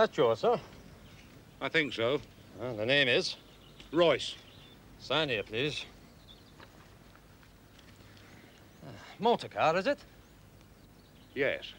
That's yours, sir. I think so. Well, the name is. Royce. Sign here, please. Uh, motor car, is it? Yes.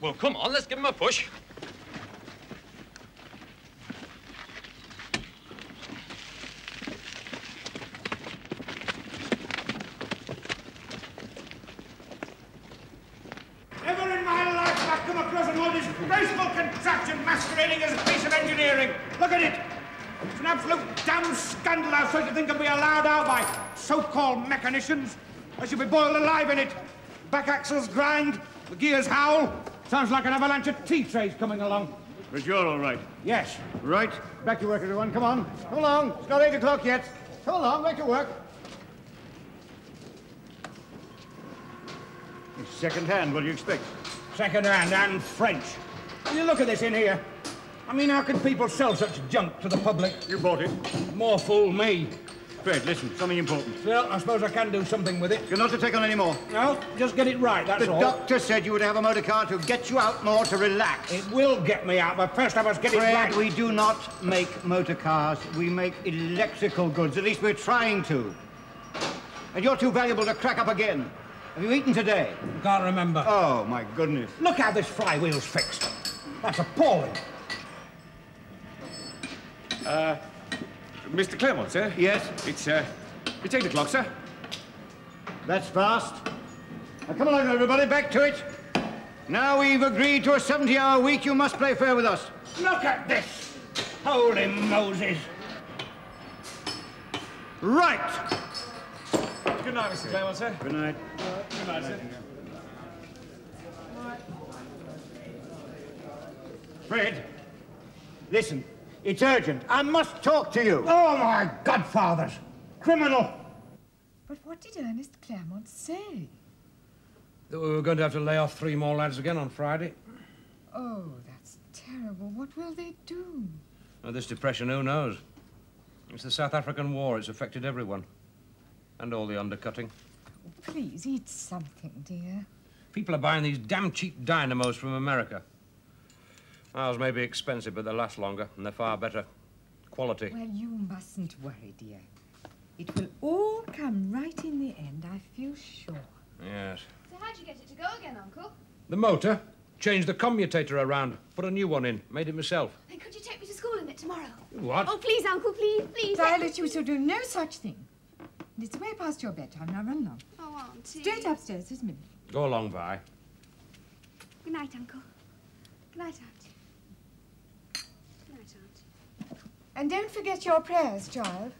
Well, come on, let's give him a push. Never in my life have I come across an all this graceful contraption masquerading as a piece of engineering. Look at it. It's an absolute damn scandal how such a thing can be allowed out by mechanicians. I should be boiled alive in it. Back axles grind, the gears howl. Sounds like an avalanche of tea trays coming along. But you're all right. Yes. Right? Back to work, everyone. Come on. Come along. It's not eight o'clock yet. Come along, back to work. It's second hand. What do you expect? Second hand and French. You look at this in here. I mean, how can people sell such junk to the public? You bought it. More fool me. Fred, listen, something important. Well, I suppose I can do something with it. You're not to take on any more. No, just get it right, that's The all. doctor said you would have a motor car to get you out more, to relax. It will get me out, but first I must get it Fred, right. we do not make motor cars. We make electrical goods. At least we're trying to. And you're too valuable to crack up again. Have you eaten today? I Can't remember. Oh, my goodness. Look how this flywheel's fixed. That's appalling. Uh, Mr. Claremont, sir? Yes? It's, uh, it's eight o'clock, sir. That's fast. Now, come along, everybody, back to it. Now we've agreed to a 70-hour week. You must play fair with us. Look at this. Holy Moses. Right. Good night, Mr. Claremont, sir. Good night. Good night, sir. Fred, listen. It's urgent. I must talk to you. Oh, my godfathers. Criminal. But what did Ernest Claremont say? That we were going to have to lay off three more lads again on Friday. Oh, that's terrible. What will they do? Now, this depression, who knows? It's the South African War. It's affected everyone. And all the undercutting. Oh, please eat something, dear. People are buying these damn cheap dynamos from America. Ours may be expensive, but they last longer, and they're far better quality. Well, you mustn't worry, dear. It will all come right in the end, I feel sure. Yes. So how'd you get it to go again, Uncle? The motor. Changed the commutator around. Put a new one in. Made it myself. Then could you take me to school in it tomorrow? What? Oh, please, Uncle, please, please. Violet, you shall do no such thing. It's way past your bedtime. Now run along. Oh, Auntie. Straight upstairs this minute. Go along, Vi. Good night, Uncle. Good night, Auntie. Good night, Auntie. And don't forget your prayers, child.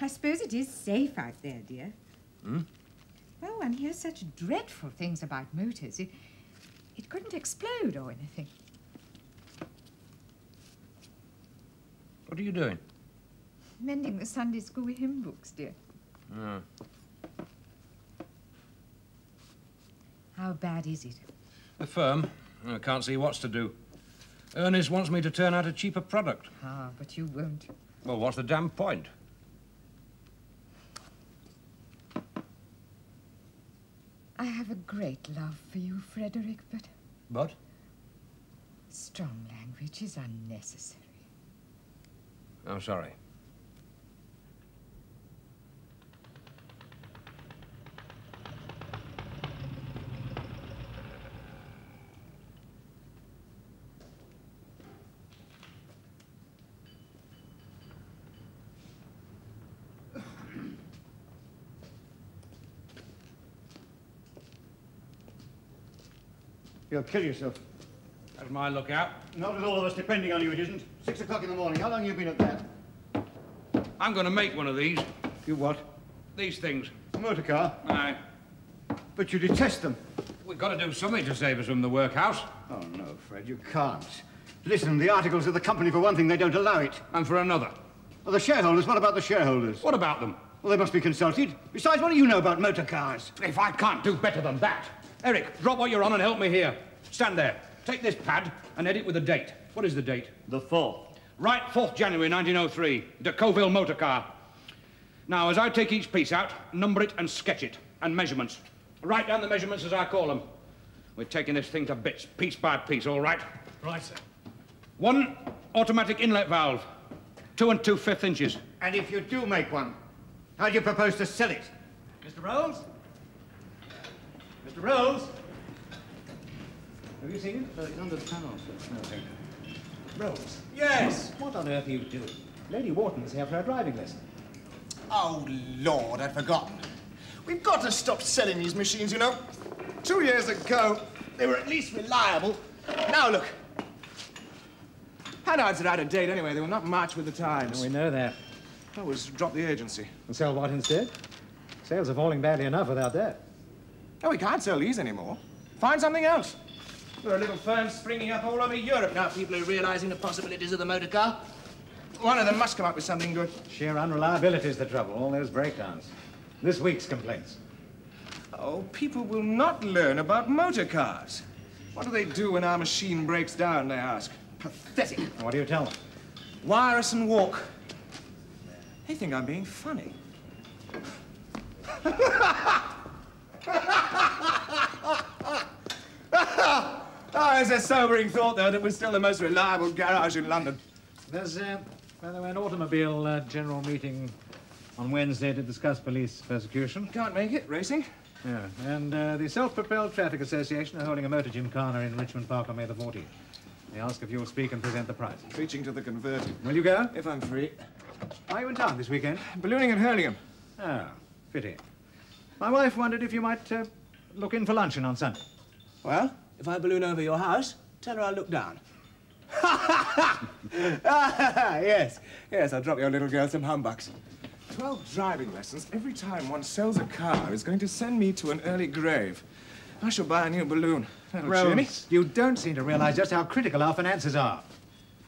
I suppose it is safe out there, dear. Hmm? Well, one hears such dreadful things about motors. It, it couldn't explode or anything. What are you doing? Mending the Sunday school hymn books, dear. Oh. How bad is it? The firm. I can't see what's to do. Ernest wants me to turn out a cheaper product. Ah, but you won't. Well, what's the damn point? I have a great love for you, Frederick, but But? strong language is unnecessary. I'm sorry. You'll kill yourself. That's my lookout. Not with all of us depending on you, it isn't. Six o'clock in the morning. How long have you been at that? I'm going to make one of these. You what? These things. A motor car? Aye. But you detest them. We've got to do something to save us from the workhouse. Oh, no, Fred, you can't. Listen, the articles of the company, for one thing, they don't allow it. And for another. Well, the shareholders, what about the shareholders? What about them? Well, they must be consulted. Besides, what do you know about motor cars? If I can't do better than that. Eric, drop what you're on and help me here. Stand there. Take this pad and edit with a date. What is the date? The fourth. Right, 4th January 1903. Decauville motor car. Now, as I take each piece out, number it and sketch it. And measurements. Write down the measurements as I call them. We're taking this thing to bits, piece by piece, all right? Right, sir. One automatic inlet valve. Two and two fifth inches. And if you do make one, how do you propose to sell it? Mr. Rolls? Mr. Rolls? Have you seen it? Uh, it's under the panel, sir. No, thank you. Rolls? Yes. What on earth are you doing? Lady Wharton's here for her driving lesson. Oh, Lord, I'd forgotten. We've got to stop selling these machines, you know. Two years ago, they were at least reliable. Now look. Panhards are out of date anyway. They will not march with the times. We know that. I was drop the agency. And sell what instead? Sales are falling badly enough without that. No, we can't sell these anymore. Find something else. There are little firms springing up all over Europe now. People are realizing the possibilities of the motor car. One of them must come up with something good. Sheer unreliability is the trouble, all those breakdowns. This week's complaints. Oh, people will not learn about motor cars. What do they do when our machine breaks down, they ask? Pathetic. What do you tell them? Wire us and walk. They think I'm being funny. oh, it's a sobering thought, though, that we're still the most reliable garage in London. There's uh, by the way, an automobile uh, general meeting on Wednesday to discuss police persecution. Can't make it, racing. Yeah, and uh, the Self-Propelled Traffic Association are holding a motor gymkhana in Richmond Park on May the 14th. They ask if you'll speak and present the prize. Preaching to the converted. Will you go? If I'm free. Are you in town this weekend? Ballooning and Hurlingham. Oh, pity. My wife wondered if you might uh, look in for luncheon on Sunday. Well, if I balloon over your house, tell her I'll look down. yes, yes, I'll drop your little girl some humbucks. Twelve driving lessons every time one sells a car is going to send me to an early grave. I shall buy a new balloon. That'll cheer me. Rolls, you don't seem to realize just how critical our finances are.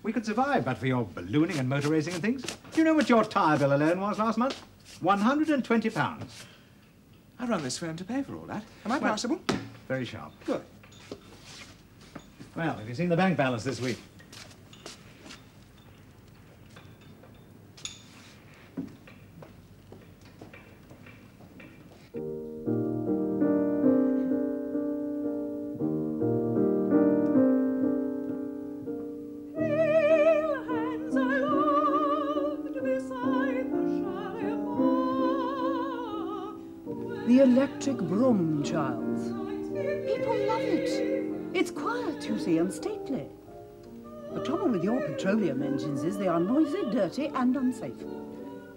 We could survive but for your ballooning and motor racing and things. Do you know what your tyre bill alone was last month? 120 pounds. I run this firm to pay for all that. Am I Well- possible? Very sharp. Good. Well, have you seen the bank balance this week? The electric brougham, Charles. People love it. It's quiet, you see, and stately. The trouble with your petroleum engines is they are noisy, dirty, and unsafe.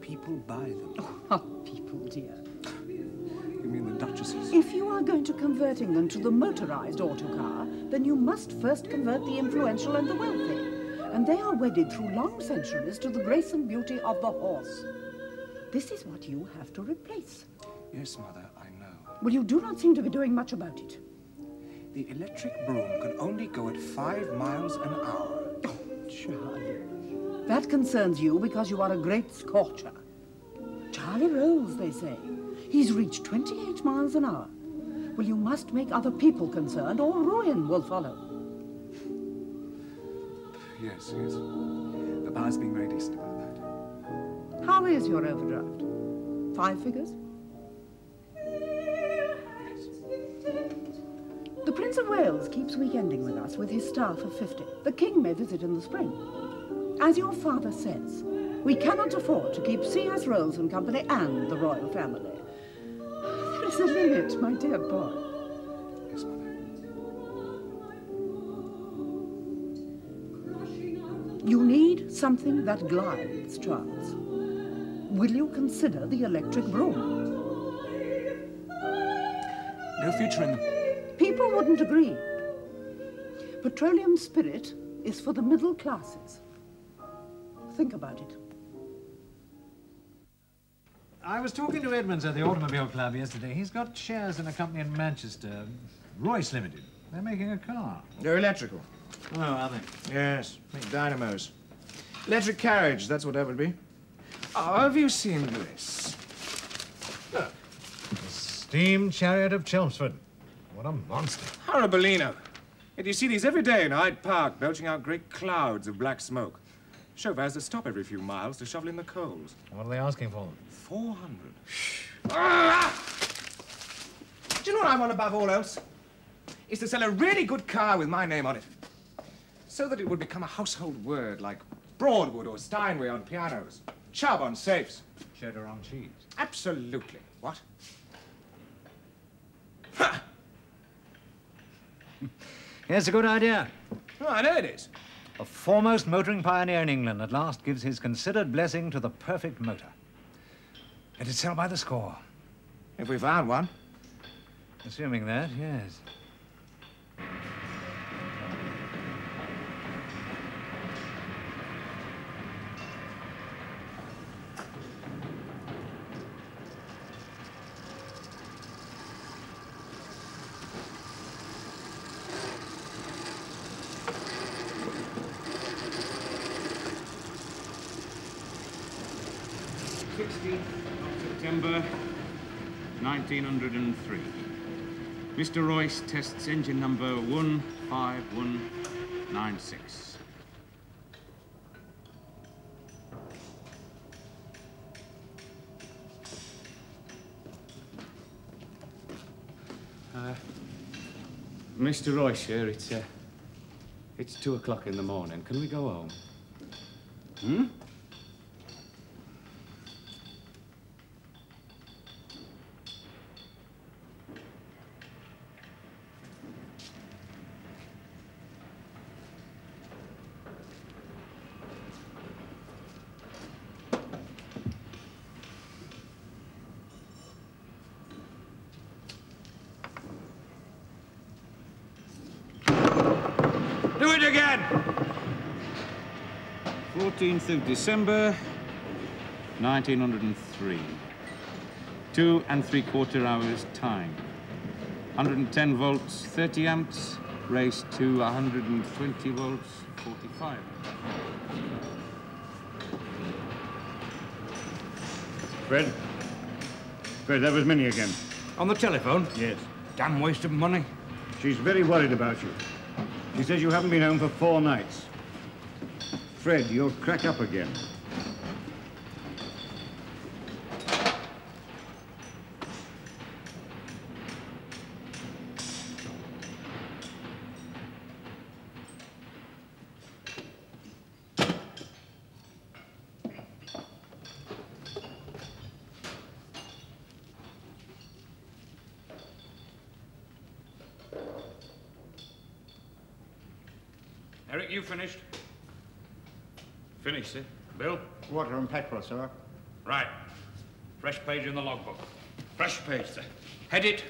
People buy them. Oh, people, dear. You mean the duchesses? If you are going to converting them to the motorized autocar, then you must first convert the influential and the wealthy. And they are wedded through long centuries to the grace and beauty of the horse. This is what you have to replace. Yes, Mother, I know. Well, you do not seem to be doing much about it. The electric brougham can only go at five miles an hour. Oh, Charlie. That concerns you because you are a great scorcher. Charlie rolls, they say. He's reached 28 miles an hour. Well, you must make other people concerned, or ruin will follow. Yes, yes. Papa's being very decent about that. How is your overdraft? Five figures? Prince of Wales keeps weekending with us with his staff of 50. The King may visit in the spring. As your father says, we cannot afford to keep C.S. Rolls and Company and the royal family. There is a limit, my dear boy. Yes, Mother. You need something that glides, Charles. Will you consider the electric brougham? No future in them. People wouldn't agree. Petroleum spirit is for the middle classes. Think about it. I was talking to Edmunds at the Automobile Club yesterday. He's got shares in a company in Manchester, Royce Limited. They're making a car. They're electrical. Oh, are they? Yes, make dynamos. Electric carriage, that's what that would be. Oh, have you seen this? Look. The steam chariot of Chelmsford. What a monster. Horribolino. And you see these every day in Hyde Park, belching out great clouds of black smoke. Chauffeur has to stop every few miles to shovel in the coals. What are they asking for? 400. Ah! Do you know what I want above all else? Is to sell a really good car with my name on it. So that it would become a household word like Broadwood or Steinway on pianos, Chubb on safes. Cheddar on cheese. Absolutely. What? Yes, a good idea. Oh, I know it is. A foremost motoring pioneer in England at last gives his considered blessing to the perfect motor. Let it sell by the score. If we found one. Assuming that, yes. 1903. Mr. Royce tests engine number 15196. Uh, Mr. Royce here, it's, uh, it's two o'clock in the morning. Can we go home? Hmm? Do it again! 14th of December, 1903. Two and three quarter hours time. 110 volts, 30 amps, race to 120 volts, 45. Fred? Fred, that was Minnie again. On the telephone? Yes. Damn waste of money. She's very worried about you. She says you haven't been home for four nights. Fred, you'll crack up again. Eric, you finished? Finished, sir. Bill? Water and petrol, sir. Right. Fresh page in the logbook. Fresh page, sir. Head it,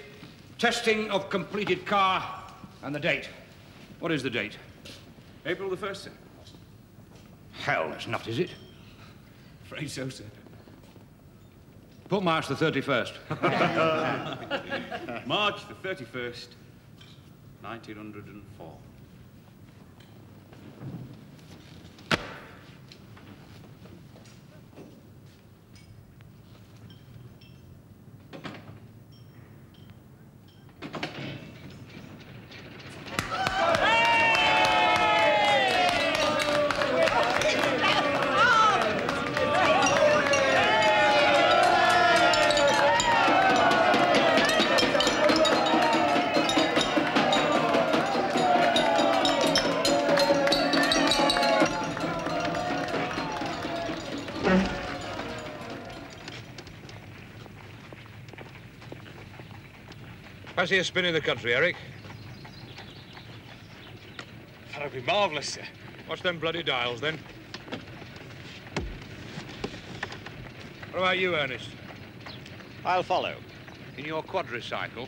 testing of completed car, and the date. What is the date? April the 1st, sir. Hell, that's not, is it? Afraid so, sir. Put March the 31st. March the 31st, 1904. Fancy a spin in the country, Eric? That'd be marvellous, sir. Watch them bloody dials, then. What about you, Ernest? I'll follow. In your quadricycle?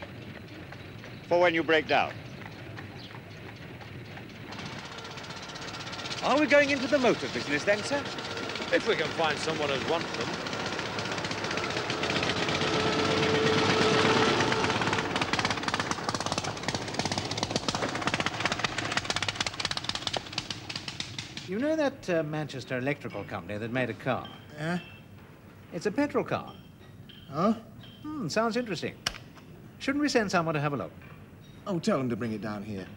For when you break down. Are we going into the motor business then, sir? If we can find someone who wants them. That uh, Manchester Electrical Company that made a car? Yeah? It's a petrol car. Oh? Hmm, sounds interesting. Shouldn't we send someone to have a look? Oh, tell them to bring it down here.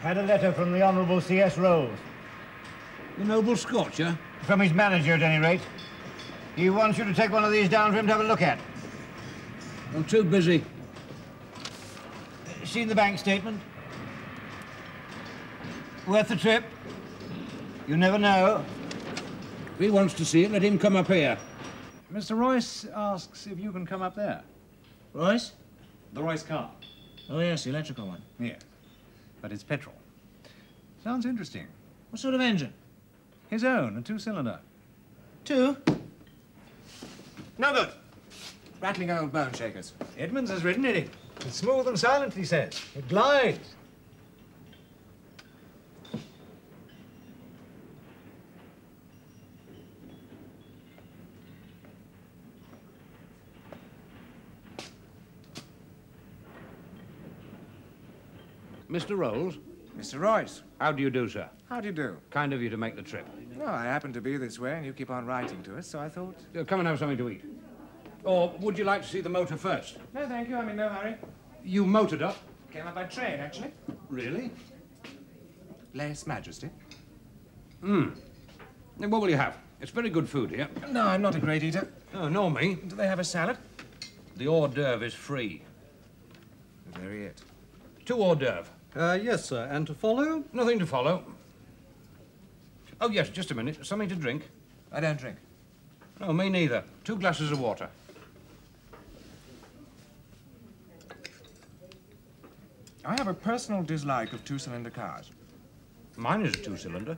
Had a letter from the Honourable C.S. Rolls. The noble Scorcher? From his manager, at any rate. He wants you to take one of these down for him to have a look at. I'm too busy. Seen the bank statement? Worth the trip? You never know. If he wants to see it, let him come up here. Mr. Royce asks if you can come up there. Royce? The Royce car. Oh, yes, the electrical one. Yes. But it's petrol. Sounds interesting. What sort of engine? His own, a two-cylinder. Two? No good. Rattling old bone shakers. Edmunds has ridden in it. It's smooth and silent, he says. It glides. Mr. Rolls? Mr. Royce. How do you do, sir? How do you do? Kind of you to make the trip. Well, I happen to be this way, and you keep on writing to us, so I thought... Uh, come and have something to eat. Or would you like to see the motor first? No, thank you. I'm in no hurry. You motored up? Came up by train, actually. Really? Less Majesty. Hmm. Then What will you have? It's very good food here. No, I'm not a great eater. Oh, nor me. Do they have a salad? The hors d'oeuvre is free. Very it. Two hors d'oeuvre. Uh, yes, sir. And to follow? Nothing to follow. Oh, yes, just a minute. Something to drink? I don't drink. No, me neither. Two glasses of water. I have a personal dislike of two-cylinder cars. Mine is a two-cylinder.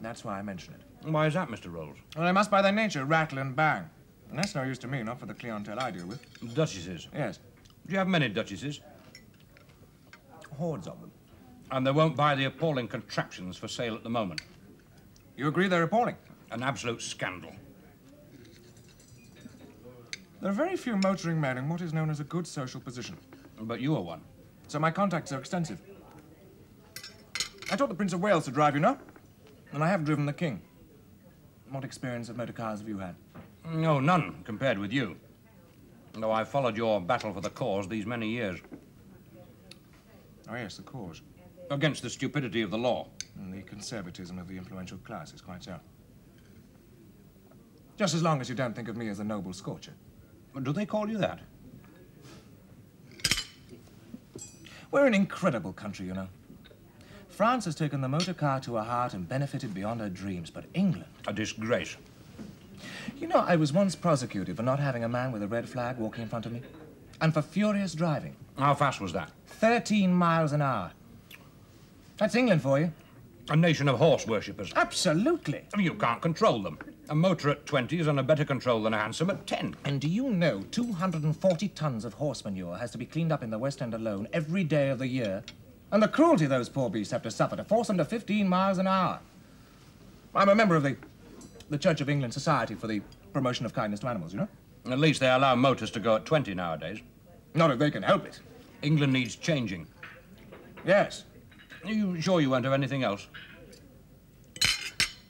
That's why I mention it. Why is that, Mr. Rolls? Well, they must by their nature rattle and bang. And that's no use to me, not for the clientele I deal with. Duchesses? Yes. Do you have many duchesses? Hordes of them. And they won't buy the appalling contraptions for sale at the moment. You agree they're appalling? An absolute scandal. There are very few motoring men in what is known as a good social position. But you are one. So my contacts are extensive. I taught the Prince of Wales to drive, you know? And I have driven the King. What experience of motor cars have you had? No, none compared with you. Though I've followed your battle for the cause these many years. Oh, yes, the cause. Against the stupidity of the law. And the conservatism of the influential classes, quite so. Just as long as you don't think of me as a noble scorcher. Do they call you that? We're an incredible country, you know. France has taken the motor car to her heart and benefited beyond her dreams, but England... A disgrace. You know, I was once prosecuted for not having a man with a red flag walking in front of me. And for furious driving. How fast was that? 13 miles an hour. That's England for you. A nation of horse worshippers. Absolutely. You can't control them. A motor at 20 is under better control than a hansom at 10. And do you know 240 tons of horse manure has to be cleaned up in the West End alone every day of the year? And the cruelty those poor beasts have to suffer to force them to 15 miles an hour. I'm a member of the, the Church of England Society for the Promotion of Kindness to Animals, you know? At least they allow motors to go at 20 nowadays. Not if they can help it. England needs changing. Yes. Are you sure you won't have anything else?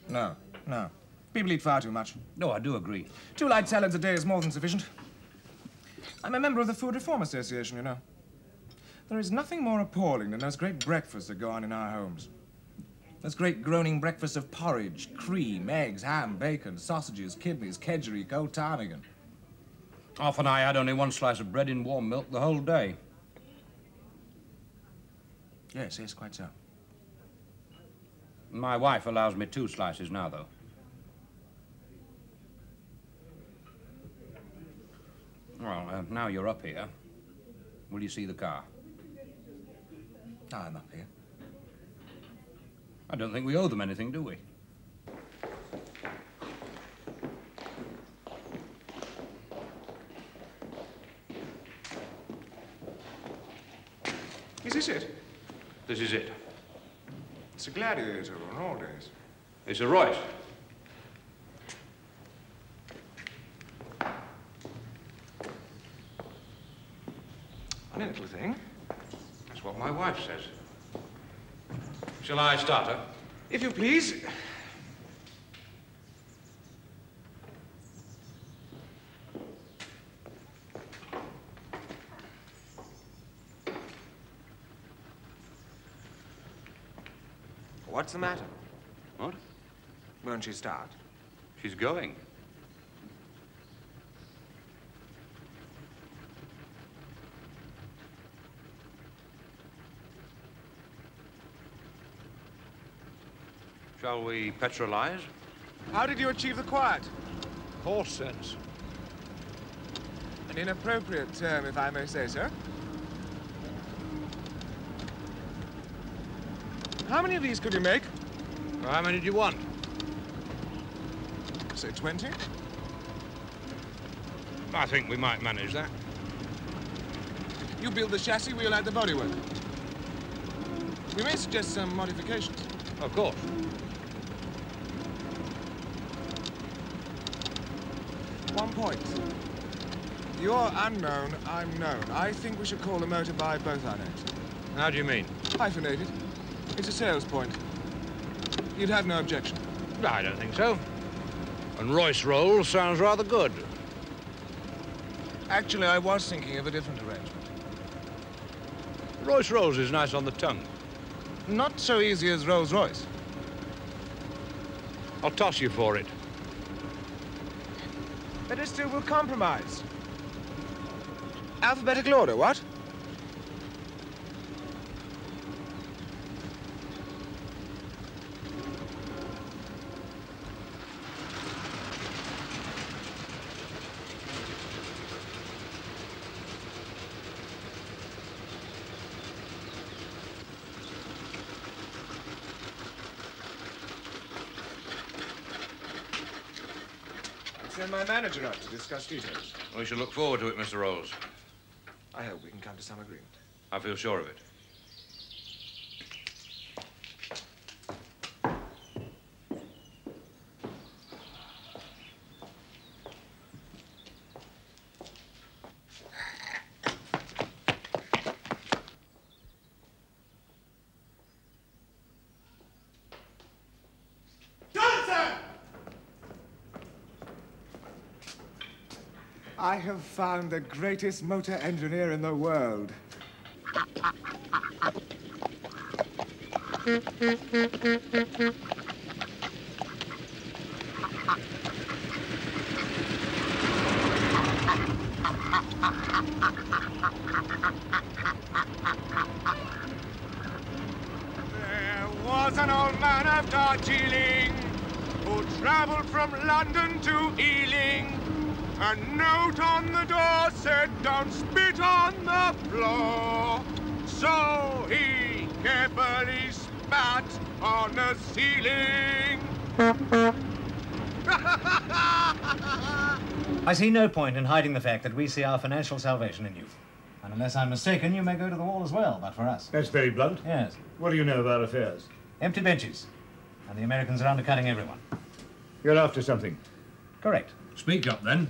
No, no. People eat far too much. No, I do agree. Two light salads a day is more than sufficient. I'm a member of the Food Reform Association, you know. There is nothing more appalling than those great breakfasts that go on in our homes. Those great groaning breakfasts of porridge, cream, eggs, ham, bacon, sausages, kidneys, kedgeree, cold ptarmigan. Often I had only one slice of bread in warm milk the whole day. Yes, yes, quite so. My wife allows me two slices now, though. Well, uh, now you're up here. Will you see the car? I'm up here. I don't think we owe them anything, do we? Is this it? This is it. It's a gladiator on all days. It's a Royce. Funny little thing. That's what my wife says. Shall I start her? If you please. What's the matter? What? Won't she start? She's going. Shall we petrolize? How did you achieve the quiet? Horse sense. An inappropriate term, if I may say so. How many of these could you make? Well, how many do you want? Say 20? I think we might manage that. You build the chassis, we'll add the bodywork. We may suggest some modifications. Of course. One point. You're unknown, I'm known. I think we should call the motor by both our names. How do you mean? Hyphenated. It's a sales point. You'd have no objection. I don't think so. And Royce Rolls sounds rather good. Actually, I was thinking of a different arrangement. Royce Rolls is nice on the tongue. Not so easy as Rolls Royce. I'll toss you for it. Better still, we'll compromise. Alphabetical order, what? Send my manager up to discuss details. We shall look forward to it, Mr. Rolls. I hope we can come to some agreement. I feel sure of it. Johnson! I have found the greatest motor engineer in the world. There was an old man of Darjeeling who traveled from London to Ealing. A note on the door said, don't spit on the floor. So he carefully spat on the ceiling. I see no point in hiding the fact that we see our financial salvation in you. And unless I'm mistaken, you may go to the wall as well, but for us. That's very blunt. Yes. What do you know about affairs? Empty benches. And the Americans are undercutting everyone. You're after something. Correct. Speak up, then.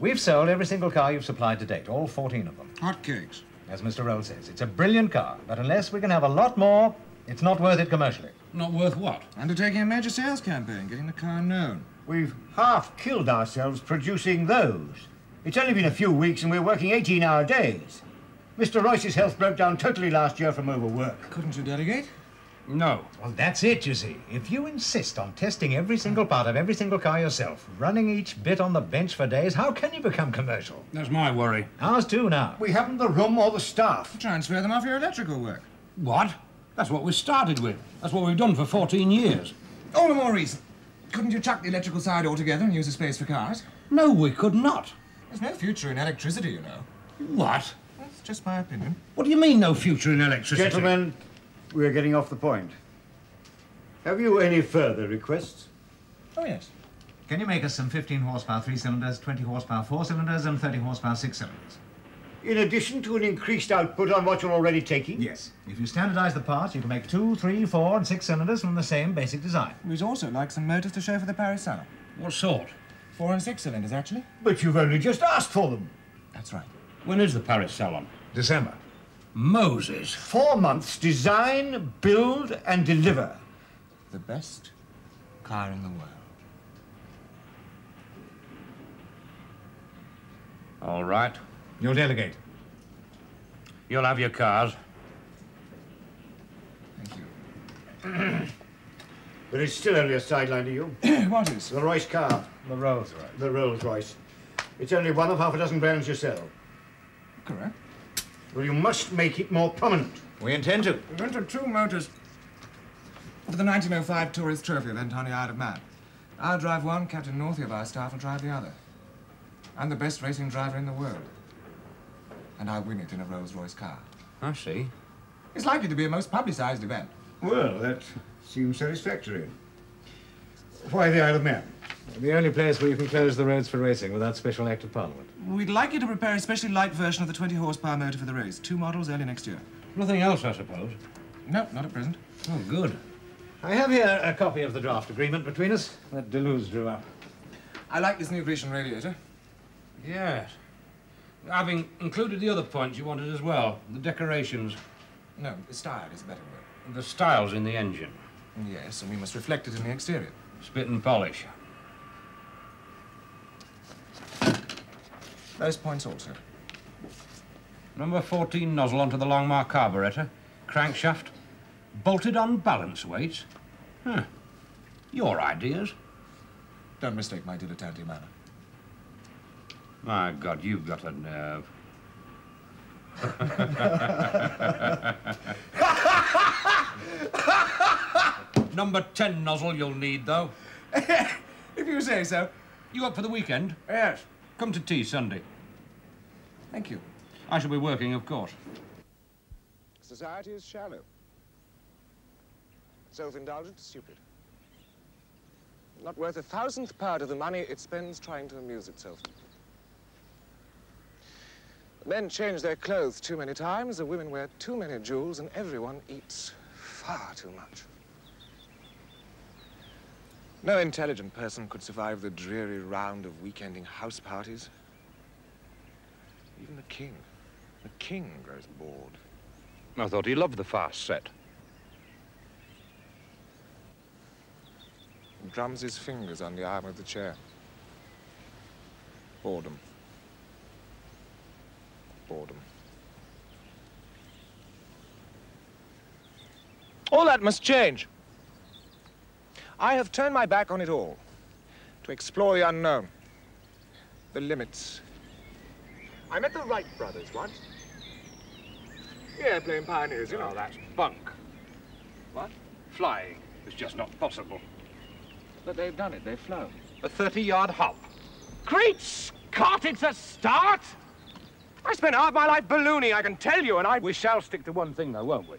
We've sold every single car you've supplied to date, all 14 of them. Hotcakes. As Mr. Roll says, it's a brilliant car, but unless we can have a lot more, it's not worth it commercially. Not worth what? Undertaking a major sales campaign, getting the car known. We've half killed ourselves producing those. It's only been a few weeks and we're working 18-hour days. Mr. Royce's health broke down totally last year from overwork. Couldn't you delegate? No. Well, that's it, you see. If you insist on testing every single part of every single car yourself, running each bit on the bench for days, how can you become commercial? That's my worry. Ours too now. We haven't the room or the staff. Transfer them off your electrical work. What? That's what we started with. That's what we've done for 14 years. All the more reason. Couldn't you chuck the electrical side altogether and use the space for cars? No, we could not. There's no future in electricity, you know. What? That's just my opinion. What do you mean, no future in electricity? Gentlemen, we're getting off the point. Have you any further requests? Oh, yes. Can you make us some 15 horsepower three cylinders, 20 horsepower four cylinders, and 30 horsepower six cylinders? In addition to an increased output on what you're already taking? Yes. If you standardize the parts, you can make two, three, four, and six cylinders from the same basic design. We'd also like some motors to show for the Paris Salon. What sort? Four and six cylinders, actually. But you've only just asked for them. That's right. When is the Paris Salon? December. Moses. Four months design, build, and deliver. The best car in the world. All right. You'll delegate. You'll have your cars. Thank you. but it's still only a sideline to you. what is? The Royce car. The Rolls Royce. The Rolls Royce. It's only one of half a dozen brands you sell. Correct. Well, you must make it more prominent. We intend to. We rented two motors for the 1905 Tourist Trophy event on the Isle of Man. I'll drive one, Captain Northey of our staff will drive the other. I'm the best racing driver in the world. And I'll win it in a Rolls-Royce car. I see. It's likely to be a most publicised event. Well, that seems satisfactory. Why the Isle of Man? The only place where you can close the roads for racing without special act of Parliament. We'd like you to prepare a specially light version of the 20 horsepower motor for the race. Two models early next year. Nothing else, I suppose. No, not at present. Oh, good. I have here a copy of the draft agreement between us that Deleuze drew up. I like this new Grecian radiator. Yes. Having included the other points you wanted as well, the decorations. No, the style is a better word. The styles in the engine. Yes, and we must reflect it in the exterior. Spit and polish. Those points also. Number 14 nozzle onto the Longuemare carburetor. Crankshaft. Bolted on balance weights. Huh. Your ideas. Don't mistake my dilettante manner. My God, you've got a nerve. Number 10 nozzle you'll need, though. if you say so. You up for the weekend? Yes. Come to tea Sunday. Thank you. I shall be working, of course. Society is shallow. Self-indulgent, stupid. Not worth a thousandth part of the money it spends trying to amuse itself. Men change their clothes too many times, the women wear too many jewels, and everyone eats far too much. No intelligent person could survive the dreary round of weekending house parties. Even the king. The king grows bored. I thought he loved the fast set. and drums his fingers on the arm of the chair. Boredom. Boredom. All that must change. I have turned my back on it all to explore the unknown, the limits. I met the Wright brothers once. The airplane pioneers, you know. Oh, that's bunk. What? Flying is just not possible. But they've done it. They've flown. A 30-yard hop. Great Scott, it's a start! I spent half my life ballooning, I can tell you, and I... We shall stick to one thing, though, won't we?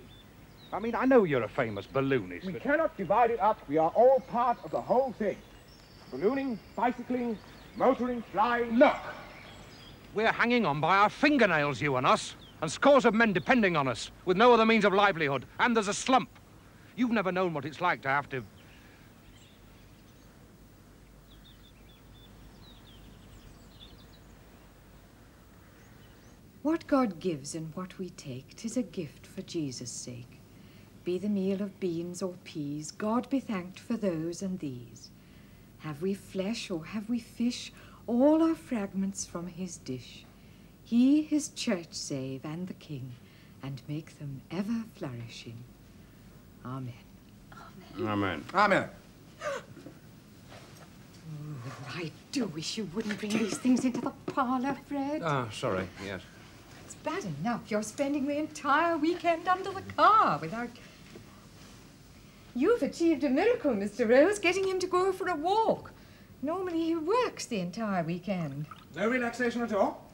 I mean, I know you're a famous balloonist, We but... cannot divide it up. We are all part of the whole thing. Ballooning, bicycling, motoring, flying. Look! We're hanging on by our fingernails, you and us, and scores of men depending on us, with no other means of livelihood, and there's a slump. You've never known what it's like to have to... What God gives and what we take, 'tis a gift for Jesus' sake. Be the meal of beans or peas, God be thanked for those and these. Have we flesh or have we fish, all are fragments from his dish. He his church save and the king, and make them ever flourishing. Amen. Amen. Amen. Amen. Oh, I do wish you wouldn't bring these things into the parlor, Fred. Ah, sorry, yes. It's bad enough you're spending the entire weekend under the car without. You've achieved a miracle, Mr. Rolls, getting him to go for a walk. Normally he works the entire weekend. No relaxation at all?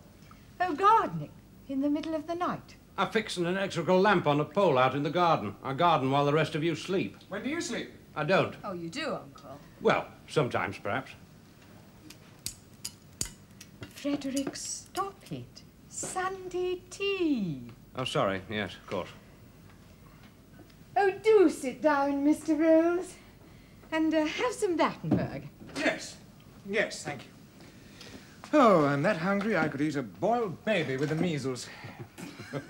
Oh, gardening. In the middle of the night. I'm fixing an electrical lamp on a pole out in the garden. I garden while the rest of you sleep. When do you sleep? I don't. Oh, you do, Uncle. Well, sometimes, perhaps. Frederick, stop it. Sunday tea. Oh, sorry. Yes, of course. Oh, do sit down, Mr. Rolls. And uh, have some Battenberg. Yes. Yes, thank you. Oh, I'm that hungry I could eat a boiled baby with the measles.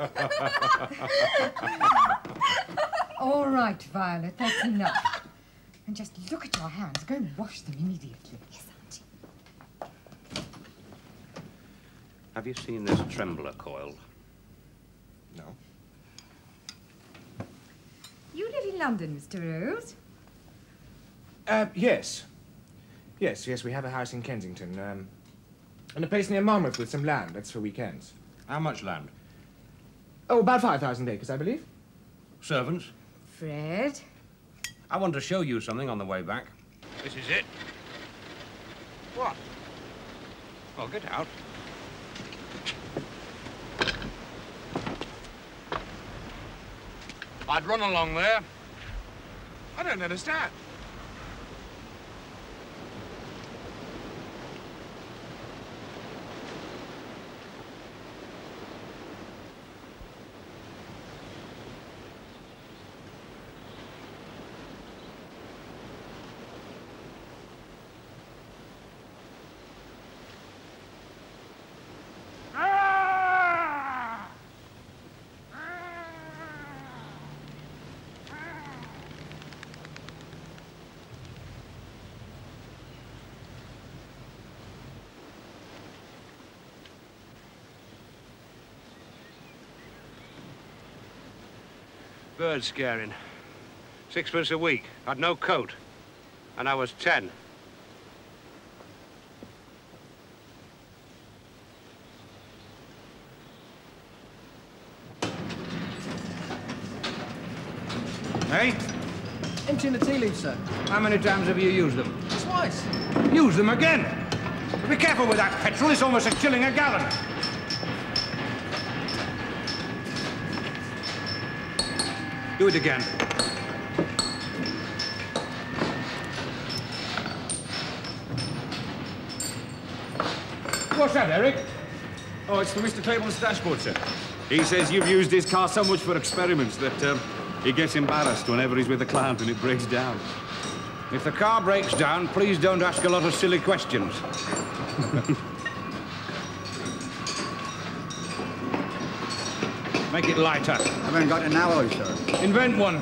All right, Violet, that's enough. And just look at your hands. Go and wash them immediately. Yes, Auntie. Have you seen this trembler coil? No. You live in London, Mr. Rolls? Uh, yes. Yes, yes, we have a house in Kensington. Um, and a place near Monmouth with some land. That's for weekends. How much land? Oh, about 5,000 acres, I believe. Servants? Fred? I want to show you something on the way back. This is it. What? Well, get out. I'd run along there. I don't understand. Bird scaring. Sixpence a week. I'd no coat. And I was ten. Hey? Emptying the tea leaves, sir. How many times have you used them? Twice. Use them again. Be careful with that petrol. It's almost a shilling a gallon. Do it again. What's that, Eric? Oh, it's for Mr. Claybourne's dashboard, sir. He says you've used his car so much for experiments that um, he gets embarrassed whenever he's with a client and it breaks down. If the car breaks down, please don't ask a lot of silly questions. Make it lighter. I haven't got an alloy, sir. Invent one.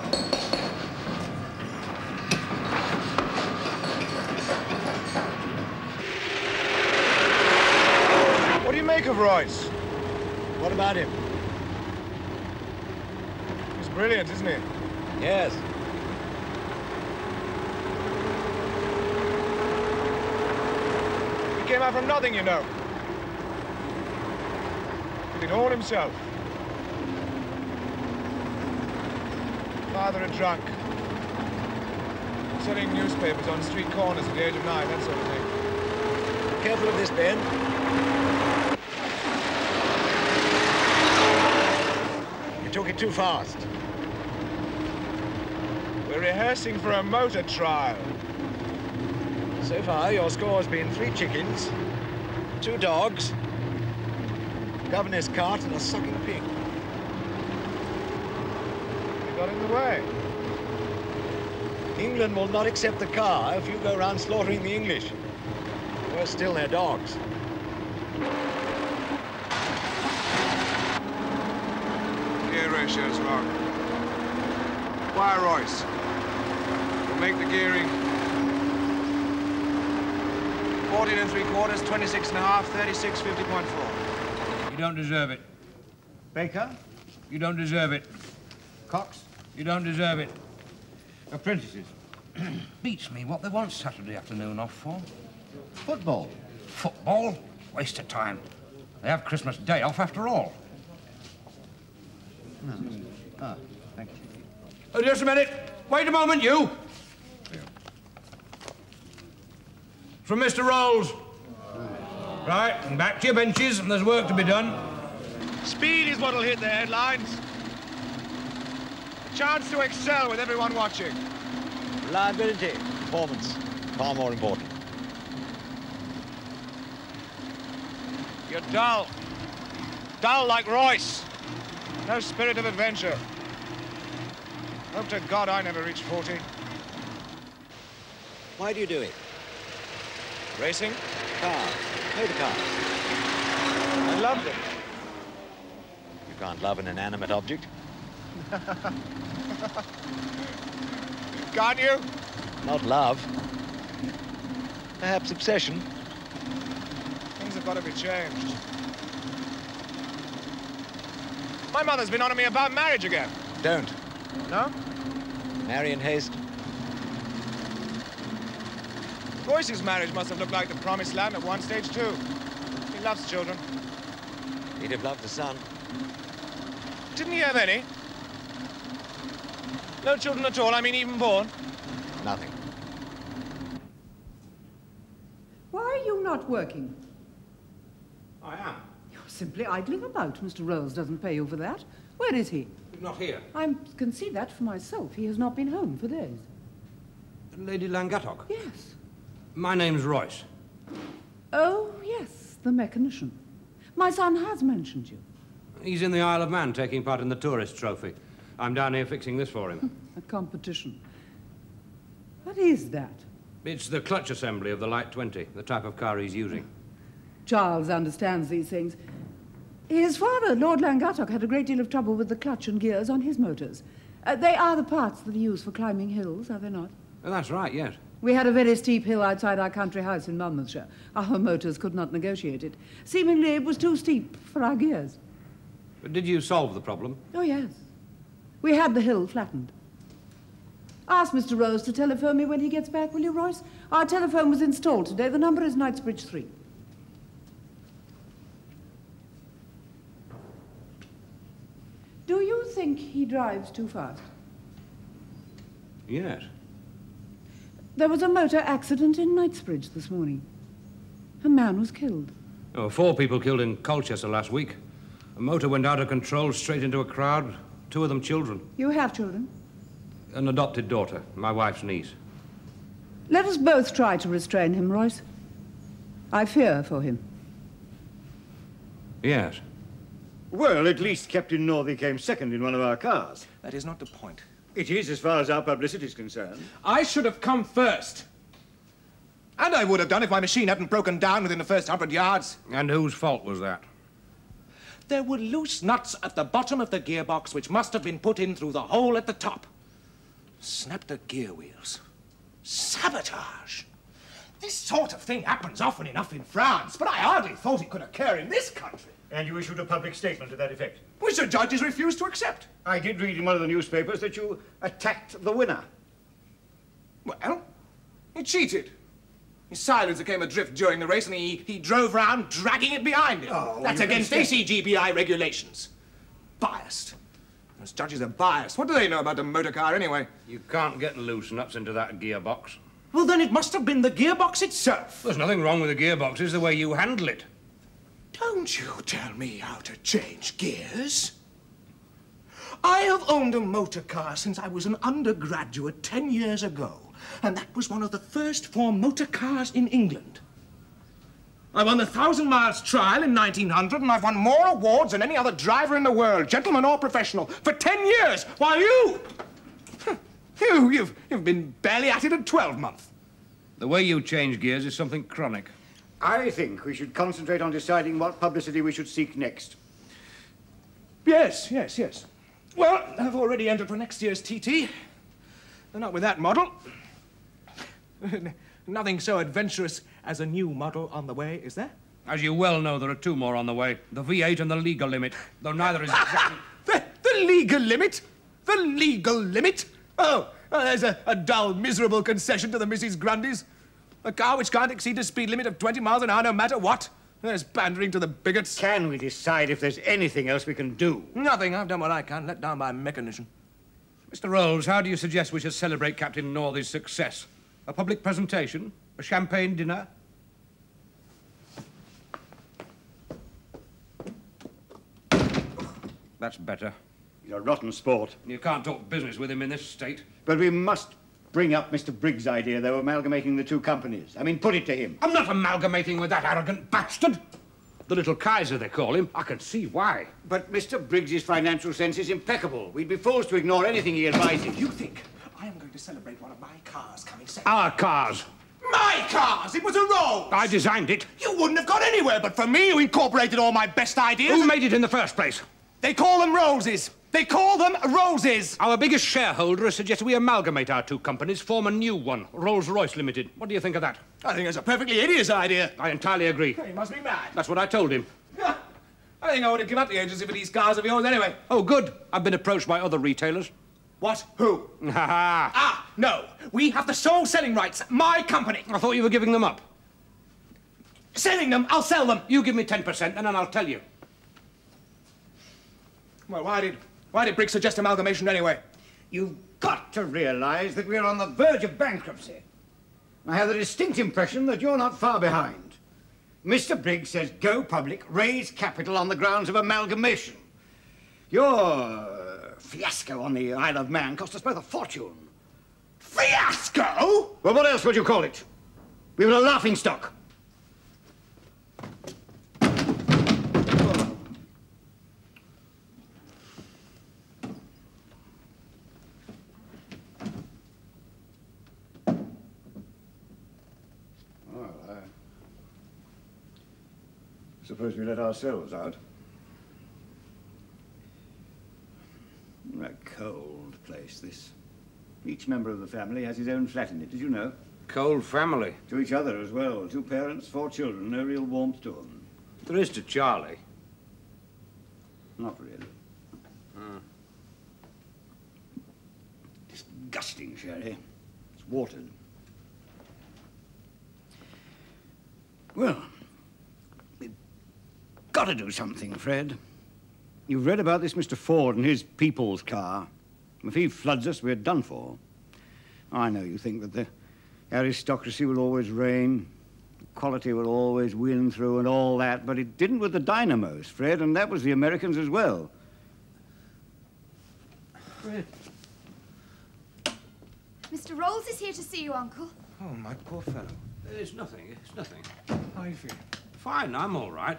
What do you make of Royce? What about him? He's brilliant, isn't he? Yes. He came out from nothing, you know. He did all himself. Father a drunk. Selling newspapers on street corners at the age of nine, that sort of thing. Careful of this, Ben. You took it too fast. We're rehearsing for a motor trial. So far, your score has been three chickens, two dogs, governor's cart, and a sucking pig. You got in the way. England will not accept the car if you go around slaughtering the English. We're still, their dogs. Gear ratio's wrong. Wire Royce. We'll make the gearing 14 and 3 quarters, 26 and a half, 36, 50.4. You don't deserve it. Baker? You don't deserve it. Cox? You don't deserve it. Apprentices. Beats me what they want Saturday afternoon off for. Football. Football? Waste of time. They have Christmas Day off after all. Ah, thank you. Oh, just a minute. Wait a moment, you. From Mr. Rolls. Right, and back to your benches, and there's work to be done. Speed is what'll hit the headlines. Chance to excel with everyone watching. Reliability, performance, far more important. You're dull. Dull like Royce. No spirit of adventure. Hope to God I never reach 40. Why do you do it? Racing? Cars, motor cars. I love them. You can't love an inanimate object. Can't you? Not love. Perhaps obsession. Things have got to be changed. My mother's been on to me about marriage again. Don't. No? Marry in haste. Royce's marriage must have looked like the promised land at one stage, too. He loves children. He'd have loved a son. Didn't he have any? No children at all, I mean even born? Nothing. Why are you not working? I am. You're simply idling about. Mr. Rolls doesn't pay you for that. Where is he? Not here. I can see that for myself. He has not been home for days. Lady Llangattock? Yes. My name's Royce. Oh, yes, the mechanician. My son has mentioned you. He's in the Isle of Man taking part in the tourist trophy. I'm down here fixing this for him. A competition. What is that? it's the clutch assembly of the Light 20, the type of car he's using. Charles understands these things. His father, Lord Llangattock, had a great deal of trouble with the clutch and gears on his motors. Uh, they are the parts that are used for climbing hills, are they not? Oh, that's right, yes. We had a very steep hill outside our country house in Monmouthshire. Our motors could not negotiate it. Seemingly it was too steep for our gears. But did you solve the problem? Oh, yes. We had the hill flattened. Ask Mr. Rolls to telephone me when he gets back, will you, Royce? Our telephone was installed today. The number is Knightsbridge 3. Do you think he drives too fast? Yes. There was a motor accident in Knightsbridge this morning. A man was killed. There were four people killed in Colchester last week. A motor went out of control straight into a crowd, two of them children. You have children? An adopted daughter, my wife's niece. Let us both try to restrain him, Royce. I fear for him. Yes. Well, at least Captain Northey came second in one of our cars. That is not the point. It is, as far as our publicity is concerned. I should have come first. And I would have done if my machine hadn't broken down within the first hundred yards. And whose fault was that? There were loose nuts at the bottom of the gearbox which must have been put in through the hole at the top. Snapped the gear wheels. Sabotage! This sort of thing happens often enough in France, but I hardly thought it could occur in this country. And you issued a public statement to that effect. Which the judges refused to accept. I did read in one of the newspapers that you attacked the winner. Well, he cheated. His silencer came adrift during the race and he, he drove round dragging it behind him. Oh, That's against understand. ACGBI regulations. Biased. Those judges are biased. What do they know about a motor car anyway? You can't get loose nuts into that gearbox. Well, then it must have been the gearbox itself. There's nothing wrong with the gearbox, it's the way you handle it. Don't you tell me how to change gears. I have owned a motor car since I was an undergraduate ten years ago, and that was one of the first four motor cars in England. I won the Thousand Miles Trial in 1900, and I've won more awards than any other driver in the world, gentleman or professional, for ten years, while you... You, you've, you've been barely at it a 12 month. The way you change gears is something chronic. I think we should concentrate on deciding what publicity we should seek next. Yes, yes, yes. Well, I've already entered for next year's TT. Not with that model. Nothing so adventurous as a new model on the way, is there? As you well know, there are two more on the way the V8 and the legal limit, though neither is exactly. The, the legal limit? The legal limit? Oh, uh, there's a, a dull, miserable concession to the Mrs. Grundys. A car which can't exceed a speed limit of 20 miles an hour no matter what. There's pandering to the bigots. Can we decide if there's anything else we can do? Nothing. I've done what I can, let down by mechanism. Mr. Rolls, how do you suggest we should celebrate Captain Northey's success? A public presentation? A champagne dinner? That's better. He's a rotten sport. You can't talk business with him in this state. But we must bring up Mr. Briggs' idea, though, amalgamating the two companies. I mean, put it to him. I'm not amalgamating with that arrogant bastard. The little Kaiser, they call him. I can see why. But Mr. Briggs's financial sense is impeccable. We'd be forced to ignore anything he advises. You think to celebrate one of my cars coming second? Our cars. My cars! It was a Rose! I designed it. You wouldn't have got anywhere but for me who incorporated all my best ideas. Who made it in the first place? They call them roses. They call them roses. Our biggest shareholder has suggested we amalgamate our two companies, form a new one, Rolls-Royce Limited. What do you think of that? I think it's a perfectly hideous idea. I entirely agree. He must be mad. That's what I told him. I think I would have given up the agency for these cars of yours anyway. Oh, good. I've been approached by other retailers. What? Who? Ha ha. Ah, no. We have the sole selling rights. My company. I thought you were giving them up. Selling them, I'll sell them. You give me 10% and then I'll tell you. Well, why did why did Briggs suggest amalgamation anyway? You've got to realize that we're on the verge of bankruptcy. I have the distinct impression that you're not far behind. Mr. Briggs says go public, raise capital on the grounds of amalgamation. Your fiasco on the Isle of Man cost us both a fortune. Fiasco? Well, what else would you call it? We were a laughing stock. Well, suppose we let ourselves out. A cold place, this. Each member of the family has his own flat in it, did you know? Cold family. To each other as well. Two parents, four children, no real warmth to them. There is to Charlie. Not really. Hmm. Disgusting sherry. It's watered. Well, we've got to do something, Fred. You've read about this Mr. Ford and his people's car. If he floods us, we're done for. I know you think that the aristocracy will always reign, quality will always win through and all that, but it didn't with the dynamos, Fred, and that was the Americans as well. Fred. Mr. Rolls is here to see you, Uncle. Oh, my poor fellow. It's nothing, it's nothing. How are you feeling? Fine, I'm all right.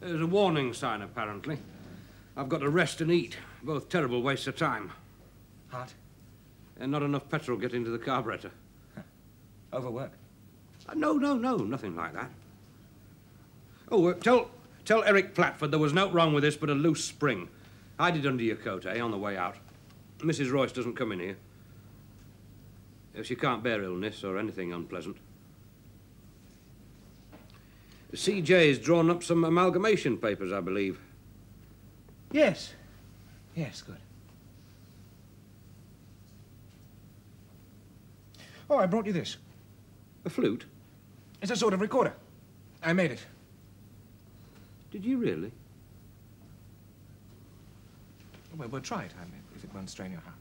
There's a warning sign, apparently. I've got to rest and eat. Both terrible wastes of time. Hot? And not enough petrol get into the carburetor. Overwork? Uh, no, no, no, nothing like that. Oh, uh, tell, tell Eric Platford there was no wrong with this but a loose spring. Hide it under your coat, eh, on the way out. Mrs. Royce doesn't come in here. Uh, She can't bear illness or anything unpleasant. CJ's drawn up some amalgamation papers, I believe. Yes. Yes, good. Oh, I brought you this. A flute? It's a sort of recorder. I made it. Did you really? Well, we'll try it, I mean, if it won't strain your heart.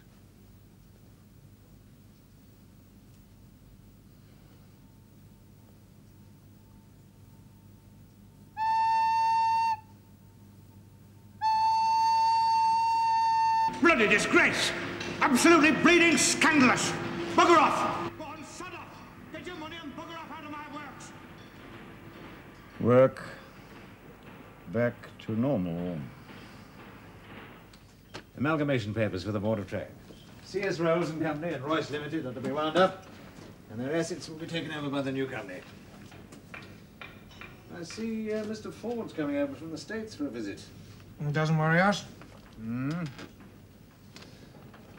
Bloody disgrace! Absolutely bleeding scandalous! Bugger off! Go on, shut up! Get your money and bugger off out of my works! Work back to normal. Amalgamation papers for the Board of Trade. C.S. Rolls and Company and Royce Limited are to be wound up, and their assets will be taken over by the new company. I see uh, Mr. Ford's coming over from the States for a visit. It doesn't worry us. Hmm.